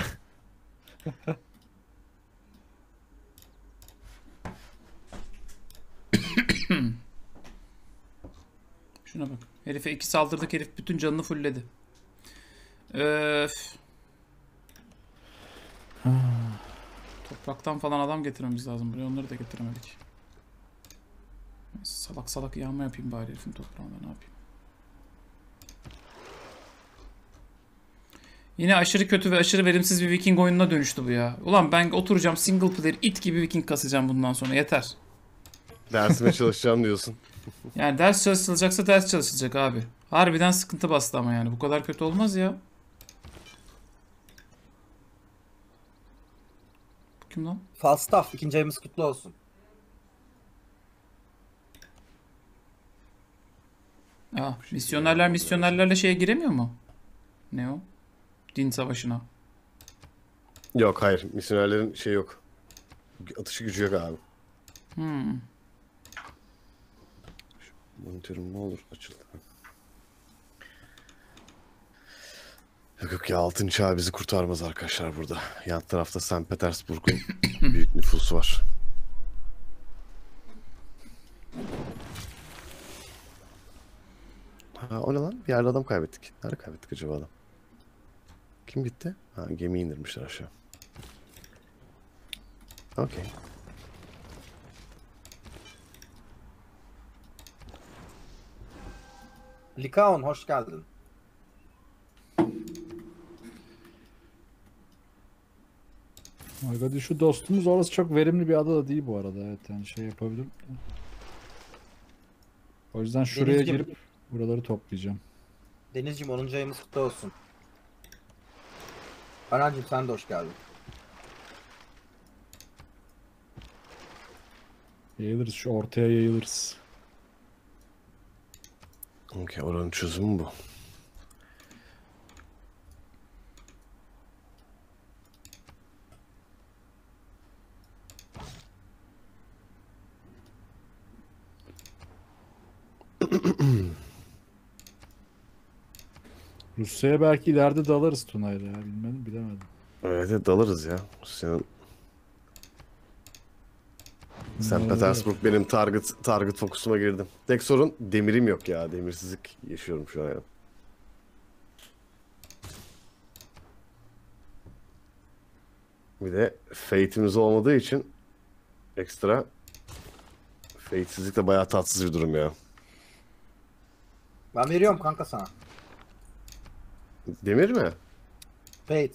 Şuna bak. Herife iki saldırdık herif bütün canını fullledi. Öf. Topraktan falan adam getirmemiz lazım. Buraya onları da getiremedik. Salak salak yağma yapayım bari herifin toprağında ne yapayım. Yine aşırı kötü ve aşırı verimsiz bir Viking oyununa dönüştü bu ya. Ulan ben oturacağım single player it gibi Viking kasacağım bundan sonra yeter. Dersime çalışacağım diyorsun. Yani ders çalışılacaksa ders çalışılacak abi. Harbiden sıkıntı bastı ama yani. Bu kadar kötü olmaz ya. Kim lan? Falstaff ikinci ayımız kutlu olsun. Aa, misyonerler misyonerlerle şeye giremiyor mu? Ne o? Din savaşına. Yok hayır. Misyonerlerin şey yok. Atışı gücü yok abi. Hmm. Monitörüm ne olur açıldı. Yok yok ya altın çağ bizi kurtarmaz arkadaşlar burada. Yan tarafta St. Petersburg'un büyük nüfusu var. Ha, o ne lan? Bir yerde adam kaybettik. Nerede kaybettik acaba adam? Kim gitti? Ha gemiyi indirmişler aşağı. Okey. Likaon hoş geldin. Hadi şu dostumuz orası çok verimli bir ada da değil bu arada. Evet yani şey yapabilirim. O yüzden şuraya girip buraları toplayacağım. Denizciğim 10. ayımız kutlu olsun. Arancım sen de hoş geldin. Yayılırız şu ortaya yayılırız. Okey oranın çözümü bu. Rusya'ya belki ileride dalarız Tuna'yla ya bilmedim bilemedim. Evet evet, dalarız ya. Senin St. Petersburg benim target target fokusuma girdim. Tek sorun demirim yok ya. Demirsizlik yaşıyorum şu an ya. Bir de fate'imiz olmadığı için ekstra fate'sizlik de bayağı tatsız bir durum ya. Ben veriyorum kanka sana. Demir mi? Fate.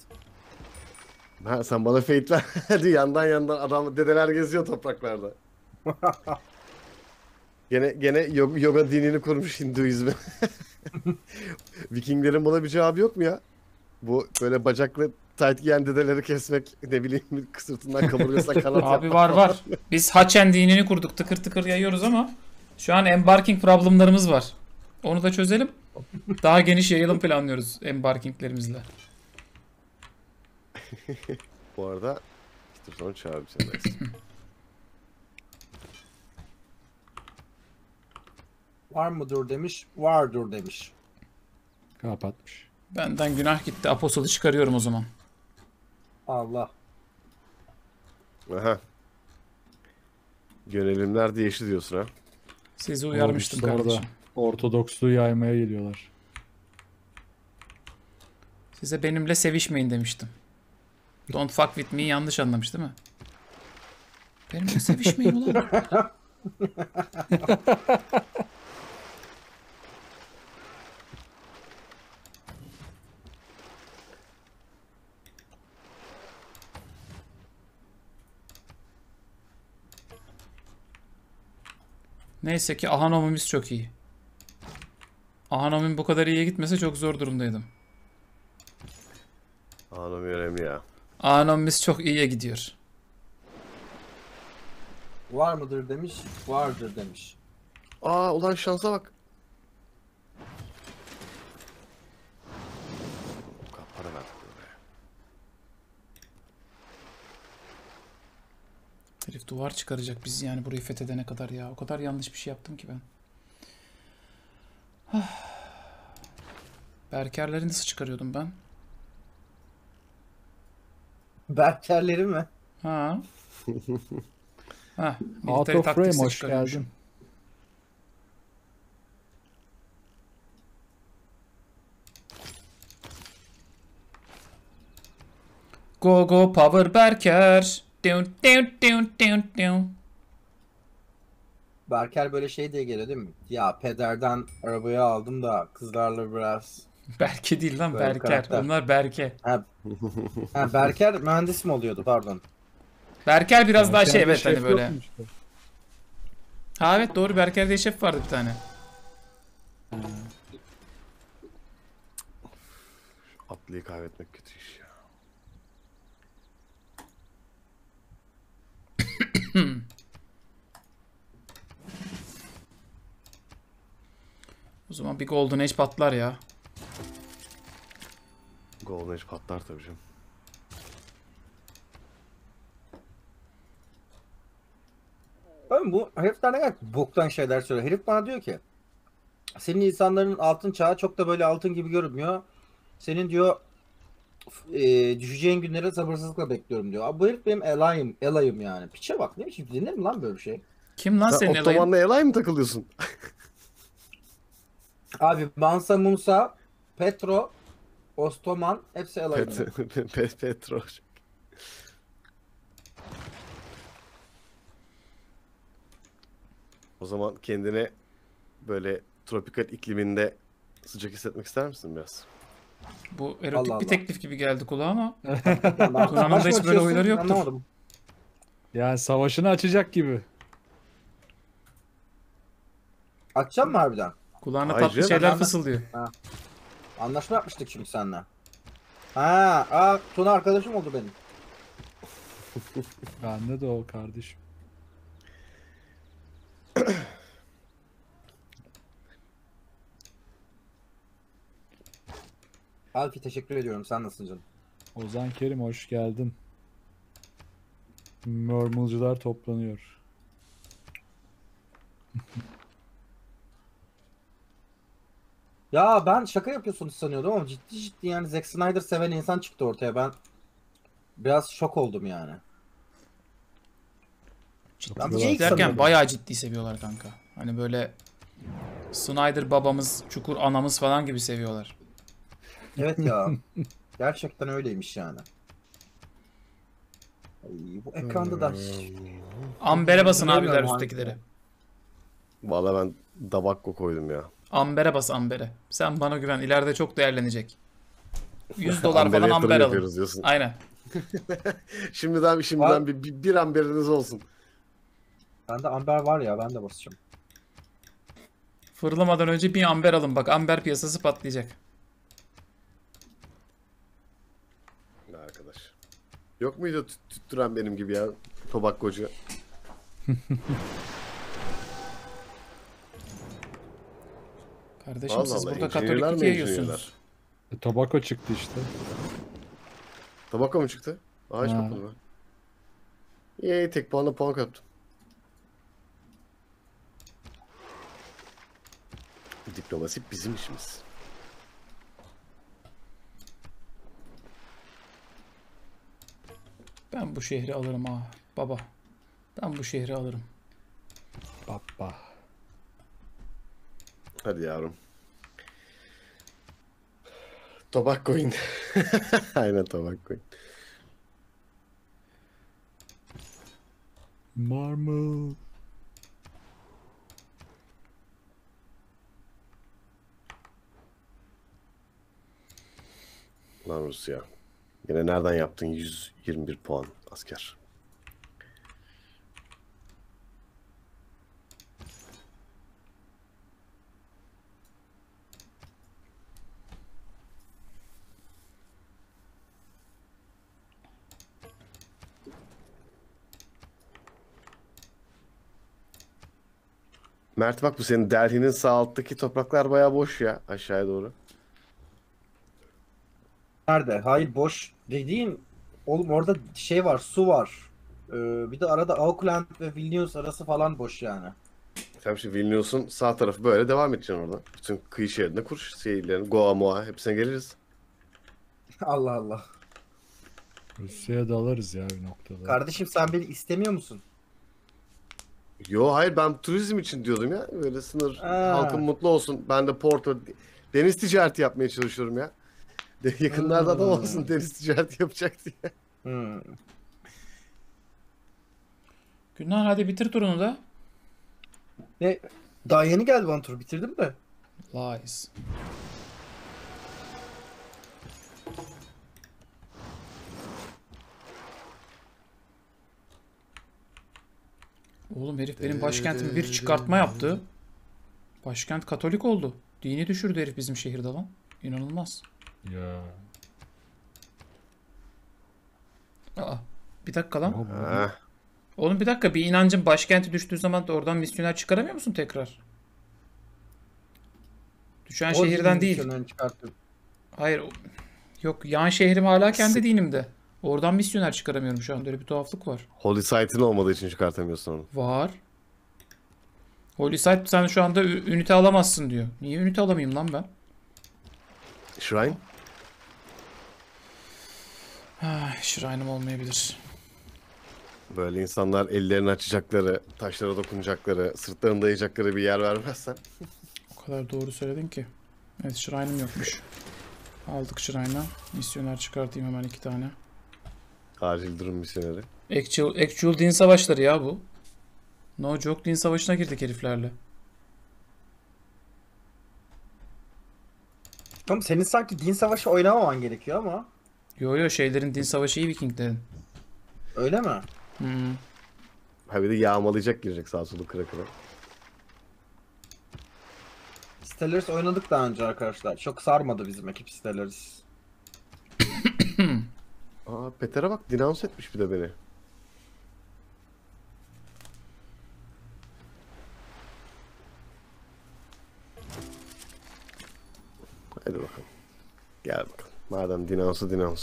Ha, sen bana fate ver. Hadi yandan yandan adam dedeler geziyor topraklarda. Gene gene yo- yoga dinini kurmuş Hinduizmi. Vikinglerin buna bir cevabı yok mu ya? Bu böyle bacaklı tight giyen dedeleri kesmek ne bileyim sırtından kaburgasına kanat Abi var var. Biz Haçen dinini kurduk. Tıkır tıkır yayıyoruz ama şu an embarking problemlarımız var. Onu da çözelim. Daha geniş yayılım planlıyoruz embarkinglerimizle. Bu arada işte sonra çağırırım seni. Var mıdır demiş. Vardır demiş. Kapatmış. Benden günah gitti. Apostol'u çıkarıyorum o zaman. Allah. Aha. Yönelimler değişti diyorsun ha. Sizi uyarmıştım Orada kardeşim. Ortodoksluğu yaymaya geliyorlar. Size benimle sevişmeyin demiştim. Don't fuck with me yanlış anlamış değil mi? Benimle sevişmeyin ulan. Neyse ki Ahanomimiz çok iyi. Ahanomim bu kadar iyiye gitmese çok zor durumdaydım. Anam önemli ya. Ahanomimiz çok iyiye gidiyor. Var mıdır demiş. Vardır demiş. Aa ulan şansa bak. Para verdik buraya. Herif duvar çıkaracak bizi yani burayı fethedene kadar ya. O kadar yanlış bir şey yaptım ki ben. Ah. Berkerleri nasıl çıkarıyordum ben? Berkerleri mi? Ha. ha. Out of frame hoş geldin. Go go power Berker. Dun, dun, dun, dun, dun. Berker böyle şey diye geliyor değil mi? Ya pederden arabayı aldım da kızlarla biraz. Berke değil lan Böyle Berker. Onlar Berke. Ha, ha, Berker mühendis mi oluyordu pardon. Berker biraz daha şey evet hani böyle. Ha evet doğru Berker diye şef vardı bir tane. Atlıyı kaybetmek kötü iş ya. O zaman bir Golden Age patlar ya. Golden Age patlar tabii canım. Oğlum bu herifler ne kadar boktan şeyler söylüyor. Herif bana diyor ki senin insanların altın çağı çok da böyle altın gibi görünmüyor. Senin diyor e, düşeceğin günleri sabırsızlıkla bekliyorum diyor. Abi bu herif benim elayım, elayım yani. Piçe bak ne biçim dinler mi lan böyle bir şey? Kim lan Sen senin elayın? Ottoman'la Elay mı takılıyorsun? Abi Mansa Musa, Petro, Ostoman hepsi elayım. Pet, Pet, Petro. O zaman kendine böyle tropikal ikliminde sıcak hissetmek ister misin biraz? Bu erotik Allah bir Allah. teklif gibi geldi kulağıma. Tuna'nın Tuna'nın da hiç böyle huyları yoktur. Anlamadım. Yani savaşını açacak gibi. Açacağım mı harbiden? Kulağına Hayır tatlı canım, şeyler ben- fısıldıyor. Anlaşma yapmıştık çünkü seninle. Ha, aa, Tuna arkadaşım oldu benim. Bende de o kardeşim. Alfi teşekkür ediyorum. Sen nasılsın canım? Ozan Kerim hoş geldin. Mörmulcular toplanıyor. Ya ben şaka yapıyorsunuz sanıyordum ama ciddi ciddi yani Zack Snyder seven insan çıktı ortaya. Ben biraz şok oldum yani. Ciddi Ben ciddi ilk derken sanıyordum. bayağı ciddi seviyorlar kanka. Hani böyle Snyder babamız, Çukur anamız falan gibi seviyorlar. Evet ya. Gerçekten öyleymiş yani. Ay, bu ekranda da Ambere basın abiler Bilmiyorum üsttekileri. Valla ben dabakko koydum ya. Ambere bas ambere. Sen bana güven ileride çok değerlenecek. 100 dolar falan amber alın. yapıyoruz diyorsun. Aynen. Şimdiden şimdiden bir, bir, bir amberiniz olsun. bende amber var ya ben de basacağım. Fırlamadan önce bir amber alın bak amber piyasası patlayacak. Ne arkadaş. Yok muydu tüt- tüttüren benim gibi ya tobakkocu? Kardeşim Allah siz Allah, burada katolik mi yiyorsunuz. E, tabako çıktı işte. Tabakko mu çıktı? Hiç Ha. bakmadım ben. İyi tek puanla puan kaptım. Diplomasi bizim işimiz. Ben bu şehri alırım ha baba. Ben bu şehri alırım. Baba. Hadi yavrum. Tobacco'in. Aynen Tobacco'in. Marmel. Lan Rusya. Yine nereden yaptın 121 puan asker? Mert bak bu senin Delhi'nin sağ alttaki topraklar bayağı boş ya aşağıya doğru. Nerede? Hayır boş dediğin oğlum orada şey var su var. Ee, bir de arada Auckland ve Vilnius arası falan boş yani. Sen şimdi Vilnius'un sağ tarafı böyle devam edeceksin oradan. Bütün kıyı şeridinde kur şehirlerin. Goa, Moa hepsine geliriz. Allah Allah. Rusya'ya dalarız ya bir noktada. Kardeşim sen beni istemiyor musun? Yo hayır ben turizm için diyordum ya. Böyle sınır Ha. halkın mutlu olsun. Ben de Porto deniz ticareti yapmaya çalışıyorum ya. De, yakınlarda adam Hmm. olsun deniz ticareti yapacak diye. Hmm. Günhan hadi bitir turunu da. Ne? Daha yeni geldi bana tur bitirdim de. Lies. Oğlum herif benim başkentime bir çıkartma yaptı. Başkent Katolik oldu. Dini düşürdü herif bizim şehirde lan. İnanılmaz. Ya. Aa, bir dakika lan. Ha. Oğlum bir dakika bir inancın başkenti düştüğü zaman da oradan misyoner çıkaramıyor musun tekrar? Düşen O şehirden değil. çıkarttım. Hayır. o- Yok yan şehrim hala kendi dinimde. Oradan misyoner çıkaramıyorum şu anda. Öyle bir tuhaflık var. Holy Site'in olmadığı için çıkartamıyorsun onu. Var. Holy Site sen şu anda ünite alamazsın diyor. Niye ünite alamayayım lan ben? Shrine? Ah, Shrine'ım olmayabilir. Böyle insanlar ellerini açacakları, taşlara dokunacakları, sırtlarını dayayacakları bir yer vermezsen. O kadar doğru söyledin ki. Evet Shrine'ım yokmuş. Aldık Shrine'a. Misyoner çıkartayım hemen iki tane. Acil durum misyoneri. Actual, actual din savaşları ya bu. No joke din savaşına girdik heriflerle. Oğlum senin sanki din savaşı oynamaman gerekiyor ama. Yo yo şeylerin din savaşı iyi Vikinglerin. Öyle mi? Hmm. Ha bir de yağmalayacak girecek sağ solu kıra kıra. Stellaris oynadık daha önce arkadaşlar. Çok sarmadı bizim ekip Stellaris. Aa Peter'e bak denounce etmiş bir de beni. Hadi bakalım. Gel bakalım. Madem denounce'u denounce.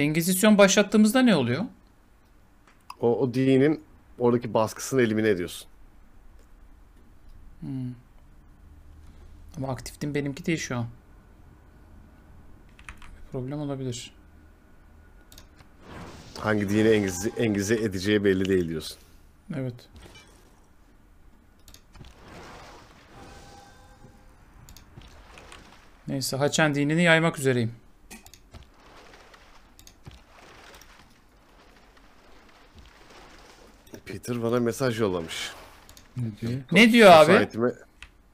Engizisyon başlattığımızda ne oluyor? O, o dinin oradaki baskısını elimine ediyorsun. Ama aktif din benimki değil şu an. Bir problem olabilir. Hangi dini engize, engize edeceği belli değil diyorsun. Evet. Neyse Haçan dinini yaymak üzereyim. Peter bana mesaj yollamış. Ne diyor? Ne diyor abi? Society'me-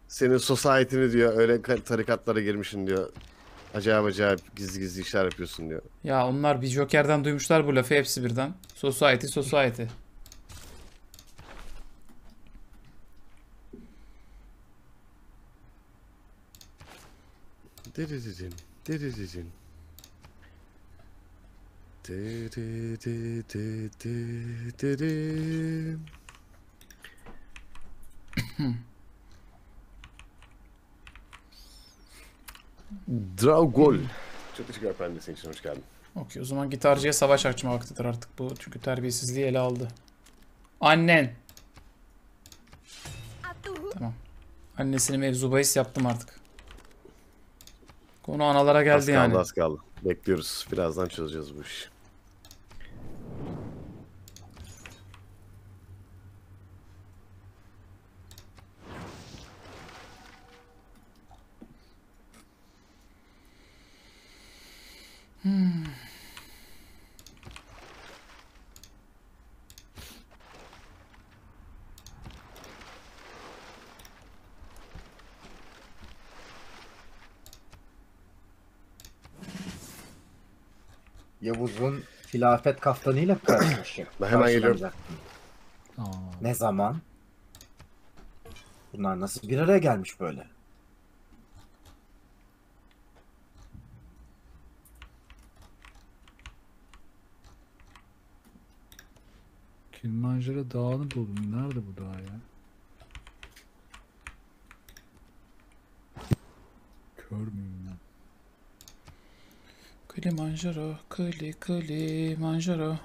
senin society'ni diyor öyle ka- tarikatlara girmişsin diyor. Acayip acayip gizli gizli işler yapıyorsun diyor. Ya onlar bir Joker'den duymuşlar bu lafı hepsi birden. Society, society. Diridirin, diridirin. Draugol. Çok teşekkür ederim. Senin için hoş geldin. Okey o zaman gitarcıya savaş açma vaktidir artık bu. Çünkü terbiyesizliği ele aldı. Annen. Tamam. Annesini mevzu bahis yaptım artık. Konu analara Az geldi kaldı yani. az kaldı. Bekliyoruz. Birazdan çözeceğiz bu işi. Yavuz'un hilafet kaftanıyla karşılaşacak. Ben hemen geliyorum. Ne zaman? Bunlar nasıl bir araya gelmiş böyle? Kilimanjaro dağını buldum. Nerede bu dağ ya? Kör müyüm ben? Kilimanjaro, Kili Kilimanjaro.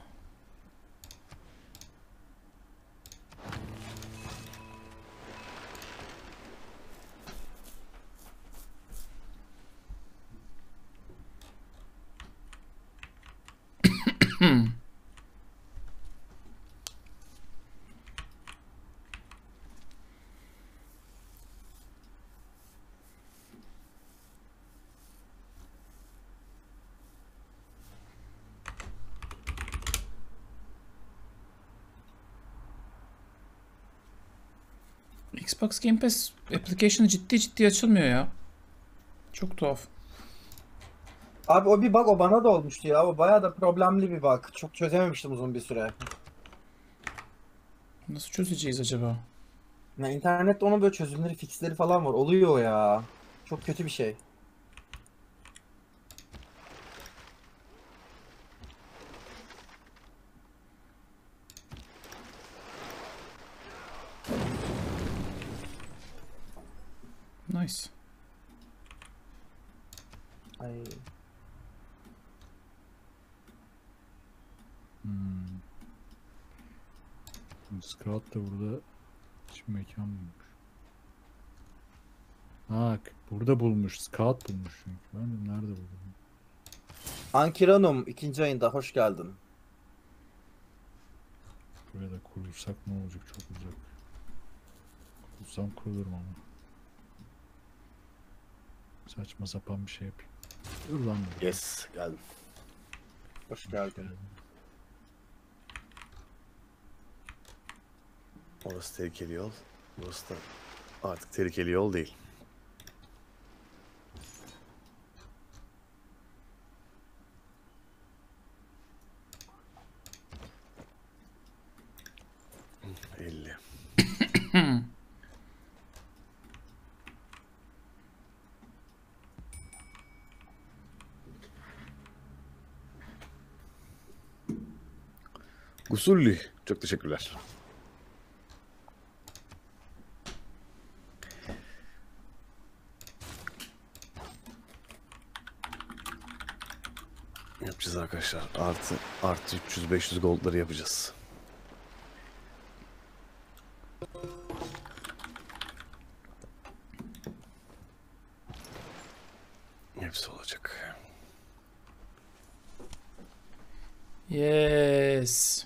Xbox Game Pass application'ı ciddi ciddi açılmıyor ya. Çok tuhaf. Abi o bir bug o bana da olmuştu ya. O bayağı da problemli bir bug. Çok çözememiştim uzun bir süre. Nasıl çözeceğiz acaba? Ya internette onun böyle çözümleri, fixleri falan var. Oluyor ya. Çok kötü bir şey. Nice. Ay. Hmm. Da burada hiç mekan bulmuş. Ha burada bulmuş. Scout bulmuş çünkü. Ben de nerede buldum? Ankiranum ikinci ayında hoş geldin. Buraya da kurursak ne olacak? Çok uzak. Kursam kurulurum ama. Saçma sapan bir şey yapayım. Dur lan. Yes geldim. Hoş geldin. Orası tehlikeli yol. Burası da artık tehlikeli yol değil. Elli. Gusullü. Çok teşekkürler. Yapacağız arkadaşlar. Artı artı 300 500 goldları yapacağız. Hepsi olacak. Yes.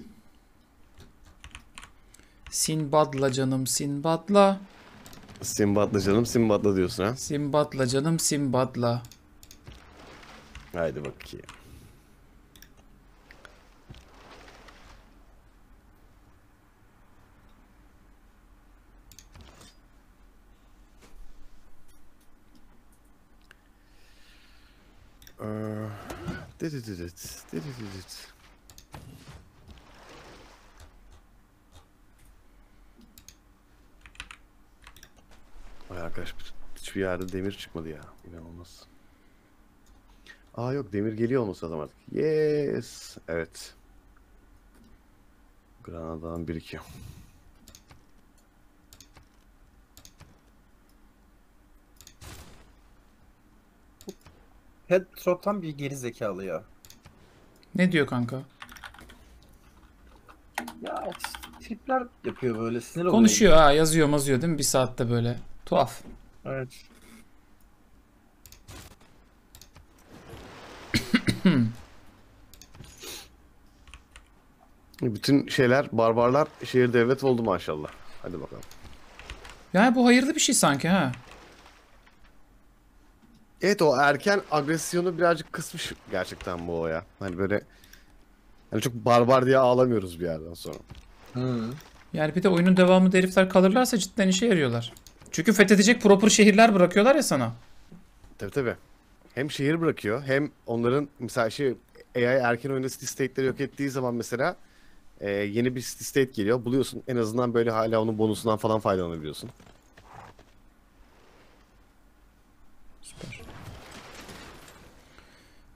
Sinbad'la canım Sinbad'la. Simbad'la canım Simbad'la diyorsun ha. Sinbad'la canım Sinbad'la. Haydi bakayım. Ee, didididit. Vay arkadaş hiçbir yerde demir çıkmadı ya. İnanılmaz. Aa yok demir geliyor olması lazım artık. Yes. Evet. Granada'dan birikiyor. Headshot tam bir geri zekalı ya. Ne diyor kanka? Ya tripler yapıyor böyle sinir oluyor. Konuşuyor ha yazıyor mazıyor değil mi bir saatte böyle. Tuhaf. Evet. Bütün şeyler, barbarlar şehir devlet oldu maşallah. Hadi bakalım. Yani bu hayırlı bir şey sanki ha. Evet o erken agresyonu birazcık kısmış gerçekten bu o ya. Hani böyle hani çok barbar diye ağlamıyoruz bir yerden sonra. Hı. Yani bir de oyunun devamında herifler kalırlarsa cidden işe yarıyorlar. Çünkü fethedecek proper şehirler bırakıyorlar ya sana. Tabii tabii. Hem şehir bırakıyor hem onların mesela şey AI erken oyunda city state'leri yok ettiği zaman mesela e, yeni bir city state geliyor. Buluyorsun en azından böyle hala onun bonusundan falan faydalanabiliyorsun.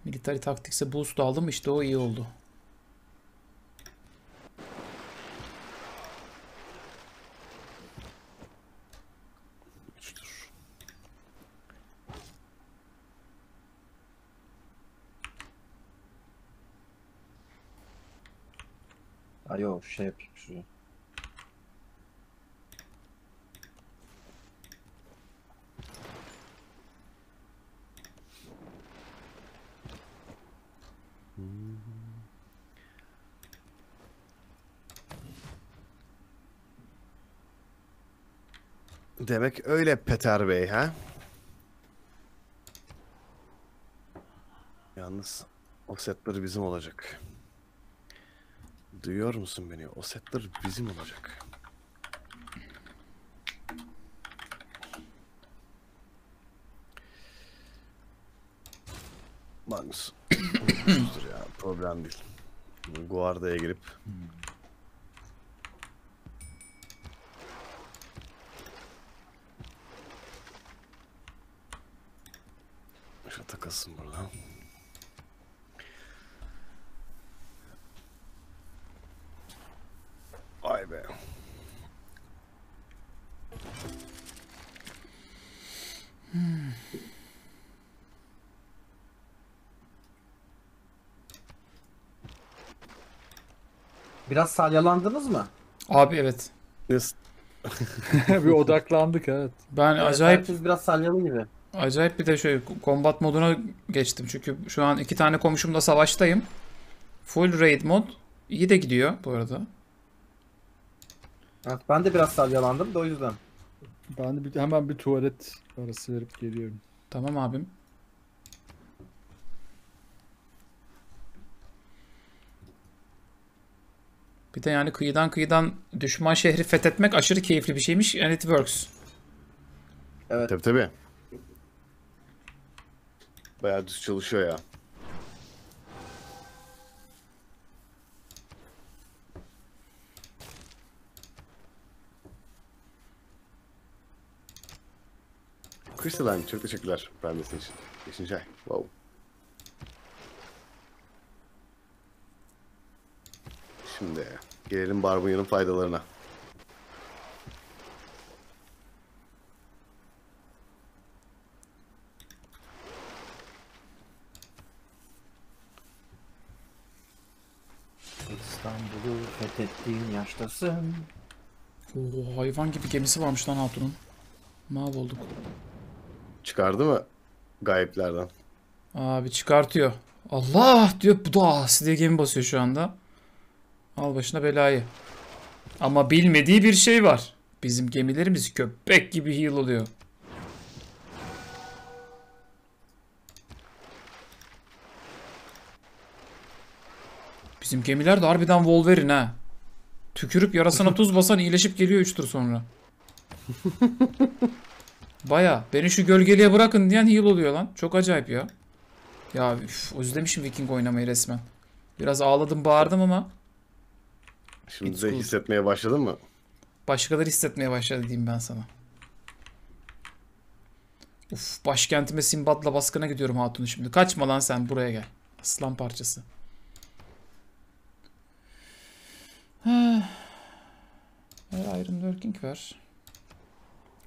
Military Tactics'e boost aldım işte o iyi oldu. Üçtür. Ay yok şey yapayım Demek öyle Peter Bey ha? Yalnız o setler bizim olacak. Duyuyor musun beni? O setler bizim olacak. Magnus. ya, problem değil. Guarda'ya girip hmm. Şurada takılsın burada. Biraz salyalandınız mı? Abi evet. Bir odaklandık evet. Ben Evet, acayip Herkes biraz salyalı gibi. acayip bir de şöyle combat moduna geçtim. Çünkü şu an iki tane komşumla savaştayım. Full raid mod. İyi de gidiyor bu arada. Evet, ben de biraz salyalandım da o yüzden. Ben de bir, hemen bir tuvalet arası verip geliyorum. Tamam abim. Bir de yani kıyıdan kıyıdan düşman şehri fethetmek aşırı keyifli bir şeymiş. And it works. Tabii tabii. Bayağı düz çalışıyor ya. Crystalline çok teşekkürler vermesi için. Beşinci ay. Wow. Şimdi gelelim barbunya'nın faydalarına. İstanbul'u fethettiğin yaştasın. Oo, hayvan gibi gemisi varmış lan Hatun'un. Mahvolduk. Çıkardı mı gayiplerden? Abi çıkartıyor. Allah diyor bu da diye gemi basıyor şu anda. Al başına belayı. Ama bilmediği bir şey var. Bizim gemilerimiz köpek gibi heal oluyor. Bizim gemiler de harbiden Wolverine ha. Tükürüp yarasına tuz basan iyileşip geliyor 3 tur sonra. Baya beni şu gölgeliğe bırakın diyen heal oluyor lan. Çok acayip ya. Ya üf, özlemişim Viking oynamayı resmen. Biraz ağladım bağırdım ama Şimdi It's de good. hissetmeye başladın mı? başkaları hissetmeye başladı diyeyim ben sana. Uf başkentime Simbad'la baskına gidiyorum Hatun'u şimdi. Kaçma lan sen buraya gel. Aslan parçası. Ha. Ver Iron Working ver.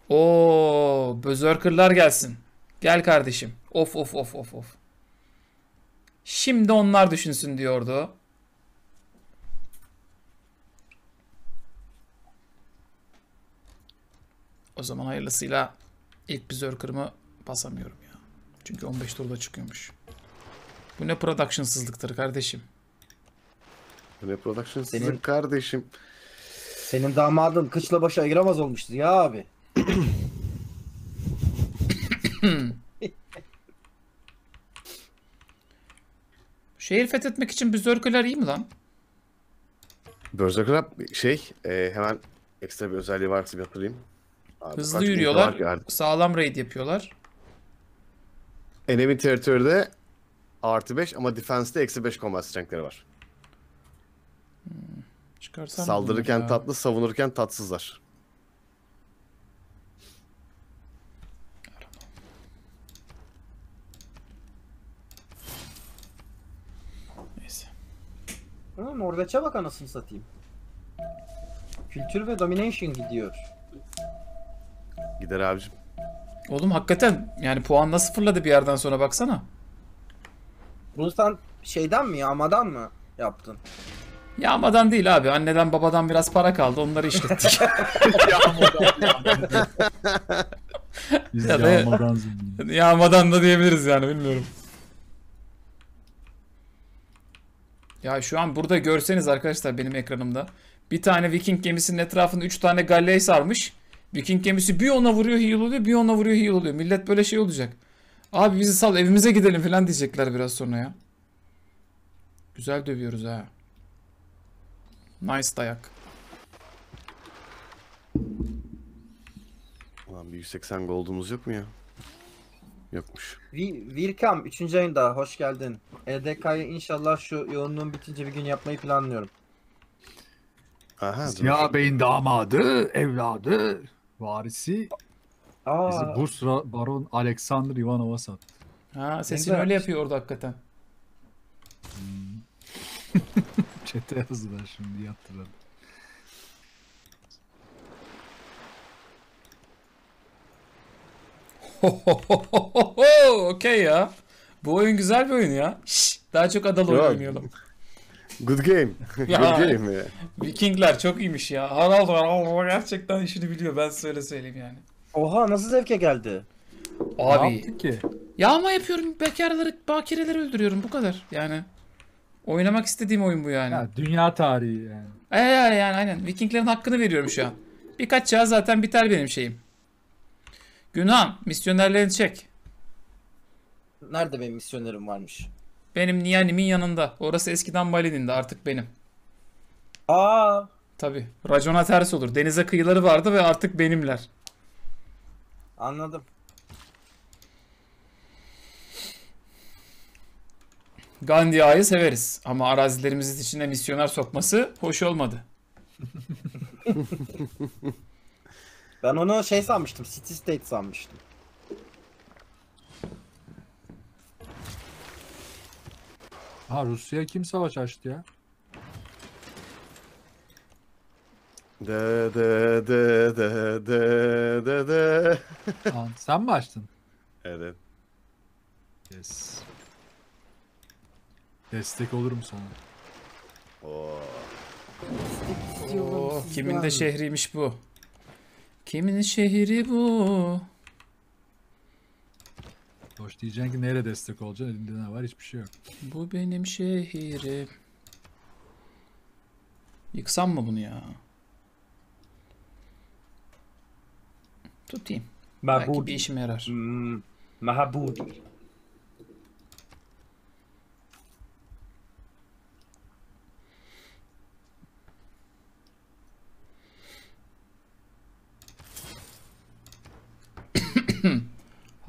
Oo, Berserker'lar gelsin. Gel kardeşim. Of of of of of. Şimdi onlar düşünsün diyordu. O zaman hayırlısıyla ilk Berserker'ımı basamıyorum ya. Çünkü 15 turda çıkıyormuş. Bu ne production'sızlıktır kardeşim. Bu ne production Senin- kardeşim. Senin damadın kıçla başı ayıramaz olmuştu ya abi. Şehir fethetmek için Berserker'lar iyi mi lan? Berserker şey e, hemen ekstra bir özelliği varsa bir hatırlayayım. Abi, Hızlı yürüyorlar. Sağlam raid yapıyorlar. Enemy territory'de artı 5 ama defense'de eksi 5 combat strength'leri var. Çıkarsam mı Saldırırken tatlı, savunurken tatsızlar. Neyse. Ha, Norveç'e bak anasını satayım. Kültür ve domination gidiyor. Gider abicim. Oğlum hakikaten yani puan nasıl fırladı bir yerden sonra baksana. Bunu sen şeyden mi yağmadan mı yaptın? Yağmadan değil abi. Anneden babadan biraz para kaldı. Onları işlettik. Biz Ya da- yağmadan zengin. Yağmadan da diyebiliriz yani bilmiyorum. Ya şu an burada görseniz arkadaşlar benim ekranımda. Bir tane Viking gemisinin etrafında 3 tane galley sarmış. Viking gemisi bir ona vuruyor heal oluyor bir ona vuruyor heal oluyor. Millet böyle şey olacak. Abi bizi sal evimize gidelim falan diyecekler biraz sonra ya. Güzel dövüyoruz ha. Nice dayak. Ulan bir 180 gold'umuz yok mu ya? Yokmuş. Vi- Virkam 3. ayında hoş geldin. EDK'yı inşallah şu yoğunluğun bitince bir gün yapmayı planlıyorum. Aha. Siyah Bey'in damadı, evladı, varisi Aa, bizi Bursra Baron Alexander Ivanov'a sattı. Ha sesini öyle yapıyor orada hakikaten. Çete yazdılar şimdi hatırladım. Okey ya. Bu oyun güzel bir oyun ya. Şşş, daha çok adalı oynayalım. Good game. Good Ya. game ya. Vikingler çok iyiymiş ya. Harald Harald gerçekten işini biliyor. Ben size öyle söyleyeyim yani. Oha nasıl zevke geldi? Ne Abi yaptı ki? yağma yapıyorum. Bekarları, bakireleri öldürüyorum. Bu kadar. Yani oynamak istediğim oyun bu yani. Ha, dünya tarihi yani. Ee, yani, yani aynen. Vikinglerin hakkını veriyorum şu an. Birkaç çağ zaten biter benim şeyim. Günhan, misyonerlerini çek. Nerede benim misyonerim varmış? Benim Niyanim'in yanında. Orası eskiden Balin'indi artık benim. Aa, Tabi. Racona ters olur. Denize kıyıları vardı ve artık benimler. anladım. Gandhi Ağa'yı severiz. Ama arazilerimizin içine misyoner sokması hoş olmadı. Ben onu şey sanmıştım, City State sanmıştım. Ha Rusya kim savaş açtı ya? De de de de de de de. Sen mi açtın? Evet. Yes. Destek olurum sana. Oo. Oo, kimin de şehriymiş bu? Kimin şehri bu? Hoş diyeceksin ki neyle destek olacaksın? Elinde ne var? Hiçbir şey yok. Bu benim şehrim. Yıksam mı bunu ya? Tutayım. Belki bir Mahbudi. işime yarar. Hmm, Mahabudi.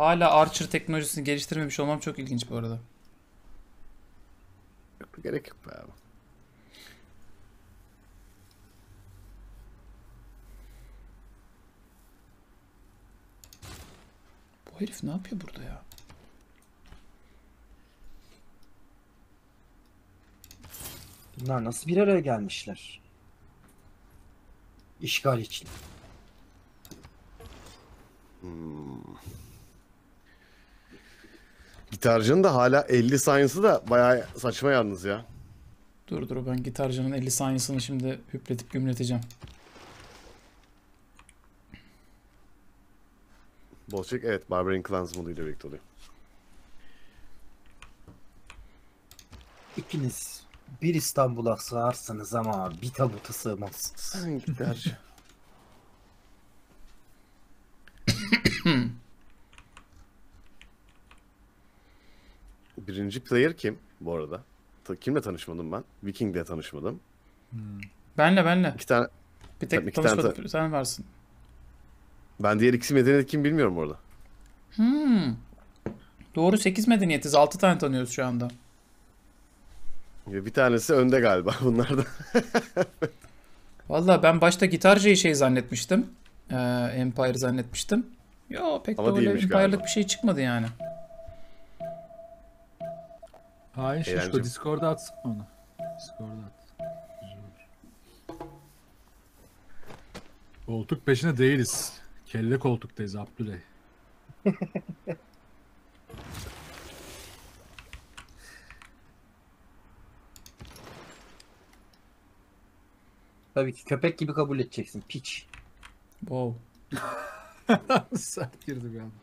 Hala Archer teknolojisini geliştirmemiş olmam çok ilginç bu arada. Yok, gerek yok be abi. Bu herif ne yapıyor burada ya? Bunlar nasıl bir araya gelmişler? İşgal için. Gitarcının da hala 50 science'ı da bayağı saçma yalnız ya. Dur dur ben gitarcının 50 saniyesini şimdi hüpletip gümleteceğim. Bolçek evet Barbarian Clans moduyla birlikte oluyor. İkiniz bir İstanbul'a sığarsınız ama bir tabuta sığmazsınız. Sen gitarcı. Birinci player kim bu arada? Ta- Kimle tanışmadım ben? Viking'le tanışmadım. Benle benle. İki tane Bir tek iki tane tanışmadık sen varsın. ben diğer ikisi medeniyet kim bilmiyorum orada. Hmm. Doğru 8 medeniyetiz. 6 tane tanıyoruz şu anda. Bir tanesi önde galiba bunlardan. Valla ben başta gitarcıyı şey zannetmiştim. Ee, Empire zannetmiştim. Yo pek Ama de öyle Empire'lık bir şey çıkmadı yani. Şişko Eğlenceli. Discord'a atsın mı onu? Discord'a at. Güzel olur. Koltuk peşinde değiliz. Kelle koltuktayız Abdüley. Tabii ki köpek gibi kabul edeceksin. Piç. Wow. Sert girdi bir anda.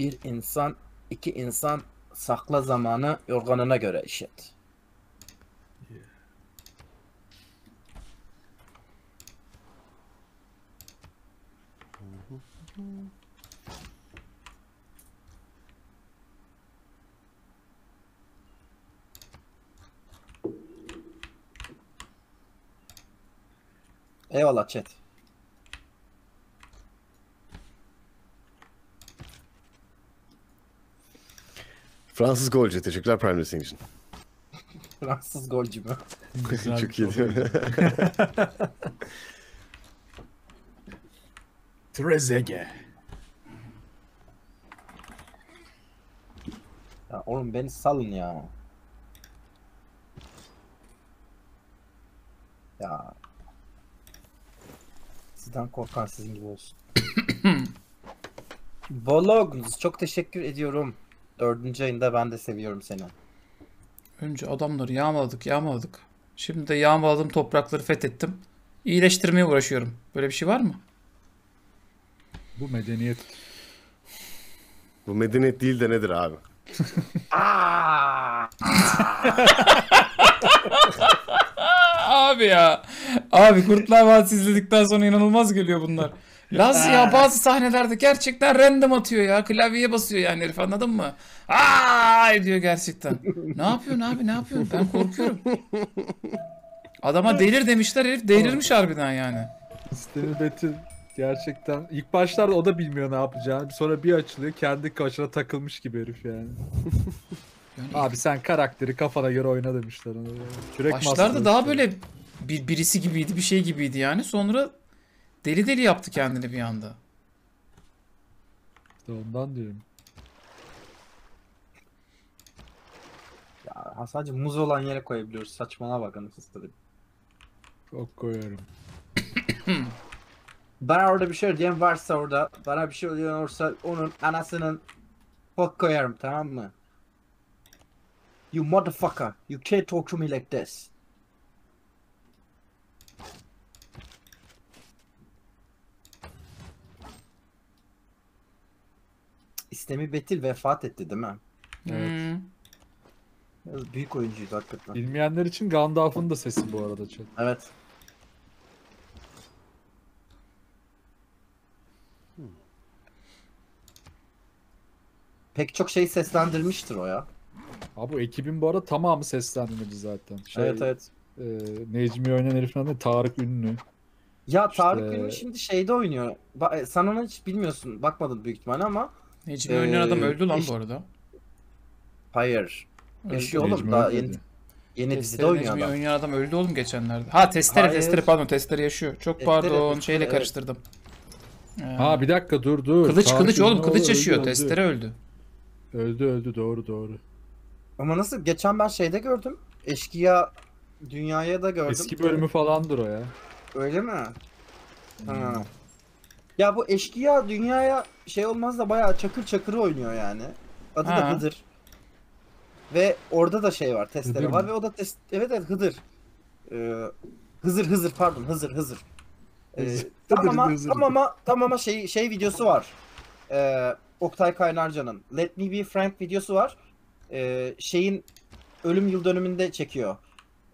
Bir insan, iki insan, sakla zamanı yorganına göre işlet. Eyvallah chat. Fransız golcü. Teşekkürler Prime Racing için. Fransız golcü mü? Güzel Çok iyi değil mi? Trezeguet. Ya oğlum beni salın ya. Ya. Sizden korkan sizin gibi olsun. Vlogs çok teşekkür ediyorum. Dördüncü ayında ben de seviyorum seni. Önce adamları yağmaladık, yağmaladık. Şimdi de yağmaladığım toprakları fethettim. İyileştirmeye uğraşıyorum. Böyle bir şey var mı? Bu medeniyet. Bu medeniyet değil de nedir abi? Abi ya. Abi Kurtlar Vadisi izledikten sonra inanılmaz geliyor bunlar. Laz ya bazı sahnelerde gerçekten random atıyor ya. Klavyeye basıyor yani herif anladın mı? Aa diyor gerçekten. Ne yapıyorsun abi ne yapıyorsun? Ben korkuyorum. Adama delir demişler herif delirmiş harbiden yani. Sistemi Betül gerçekten ilk başlarda o da bilmiyor ne yapacağını. Sonra bir açılıyor kendi kaşına takılmış gibi herif yani. Yani Abi sen karakteri kafana göre oyna demişler ona. Kürek Başlarda daha böyle bir, birisi gibiydi bir şey gibiydi yani. Sonra deli deli yaptı kendini bir anda. İşte ondan diyorum. Ya sadece muz olan yere koyabiliyoruz. Saçmalama bak anasını satayım. Çok koyuyorum. Bana orada bir şey diyen varsa orada bana bir şey diyen olursa onun anasının bok koyarım tamam mı? You motherfucker. You can't talk to me like this. İstemi Betil vefat etti değil mi? Evet. Hmm. Biraz Büyük oyuncuydu hakikaten. Bilmeyenler için Gandalf'ın da sesi bu arada chat. Evet. Pek çok şey seslendirmiştir o ya. Abi bu ekibin bu arada tamamı seslendirmedi zaten. Şey, evet evet. E, Necmi oynayan herifin adı ne? Tarık Ünlü. Ya Tarık İşte- Ünlü şimdi şeyde oynuyor. Ba- e, sen onu hiç bilmiyorsun. Bakmadın büyük ihtimalle ama Necmi oynayan adam Ee, öldü lan eş- bu arada. hayır. Yaşıyor oğlum Necmi daha yeni, yeni dizide oynuyor Necmi adam. oynayan adam öldü oğlum geçenlerde. Ha testere Hayır. testere pardon testere yaşıyor. Çok Testere, pardon testere, şeyle evet. karıştırdım. Ee, Ha bir dakika dur dur. kılıç Tarık kılıç oğlum kılıç yaşıyor. öldü. Testere öldü. Öldü öldü doğru doğru. Ama nasıl? Geçen ben şeyde gördüm. Eşkıya dünyaya da gördüm. Eski bölümü falandır o ya. Öyle mi? Ha. Ya bu eşkıya dünyaya şey olmaz da bayağı çakır çakır oynuyor yani. Adı Ha. da Hıdır. Ve orada da şey var, testere Hıdır var mı? ve o da test evet evet Hıdır. Ee, Hızır Hızır pardon Hızır Hızır. Ee, Hızır, tam ama Hızır. tam ama tam ama şey şey videosu var. Ee, Oktay Kaynarca'nın Let Me Be Frank videosu var. Ee, şeyin ölüm yıl dönümünde çekiyor.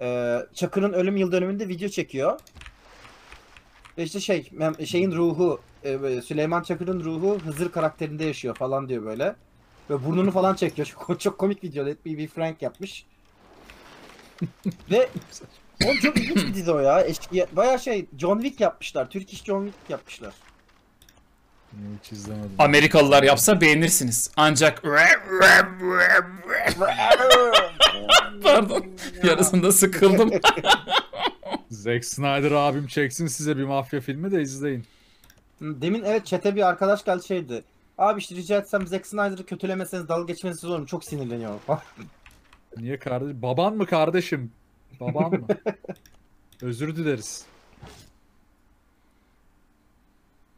Ee, Çakır'ın ölüm yıl dönümünde video çekiyor. Ve işte şey şeyin ruhu e, Süleyman Çakır'ın ruhu Hızır karakterinde yaşıyor falan diyor böyle. Ve burnunu falan çekiyor. Çok, çok komik video. Let Me Be Frank yapmış. Ve Oğlum çok ilginç bir dizi o ya. Eşkıya, bayağı şey John Wick yapmışlar. Türk iş John Wick yapmışlar. Bunu hiç izlemedim. Amerikalılar yapsa beğenirsiniz. Ancak pardon yarısında sıkıldım. Zack Snyder abim çeksin size bir mafya filmi de izleyin. Demin evet chat'e bir arkadaş geldi şeydi. Abi işte rica etsem Zack Snyder'ı kötülemeseniz dalga geçmeniz zor mu? Çok sinirleniyorum. Niye kardeş? Baban mı kardeşim? Baban mı? Özür dileriz.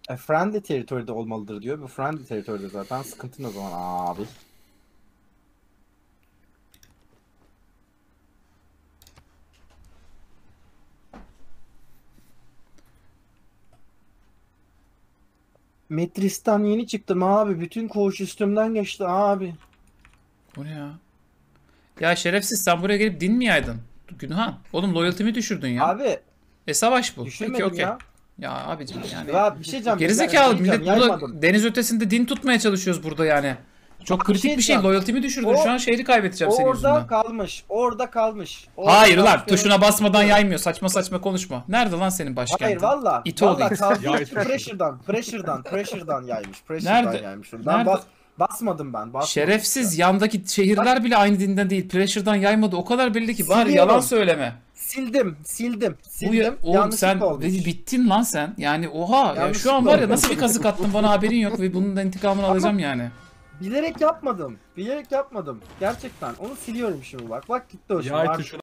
E, friendly territory'de olmalıdır diyor. Bu friendly territory'de zaten sıkıntı ne o zaman abi? Metris'ten yeni çıktım abi. Bütün koğuş üstümden geçti abi. Bu ne ya? Ya şerefsiz sen buraya gelip din mi yaydın? Günhan. Oğlum loyalty'mi düşürdün ya. Abi E savaş bu. Peki düşürmedim okey. Ya. Ya. abicim yani. Ya bir şey diyeceğim. Gerizekalı bir şey millet burada yaymadım. deniz ötesinde din tutmaya çalışıyoruz burada yani. Çok kritik bir şey. diyeceğim. Loyalty'mi düşürdün. O- Şu an şehri kaybedeceğim senin Orada yüzünden. kalmış. Orada kalmış. Orada Hayır kalmış. tuşuna basmadan yaymıyor. Saçma saçma konuşma. Nerede lan senin başkentin? Hayır valla. İt tuşu. pressure'dan, pressure'dan, pressure'dan yaymış. Pressure'dan Nerede? yaymış. Ben Nerede? bas, basmadım ben. Basmadım. Şerefsiz yandaki şehirler bile aynı dinden değil. Pressure'dan yaymadı. O kadar belli ki. Bari Siliyorum. yalan söyleme. Sildim, sildim, Bu ya, sildim. oğlum Yanlışlıkla sen olmuş. dedi, bittin lan sen. Yani oha ya şu an var ya nasıl bir kazık attın bana haberin yok ve bunun da intikamını alacağım yani. Bilerek yapmadım. Bilerek yapmadım. Gerçekten. Onu siliyorum şimdi bak. Bak gitti o şimdi. Artık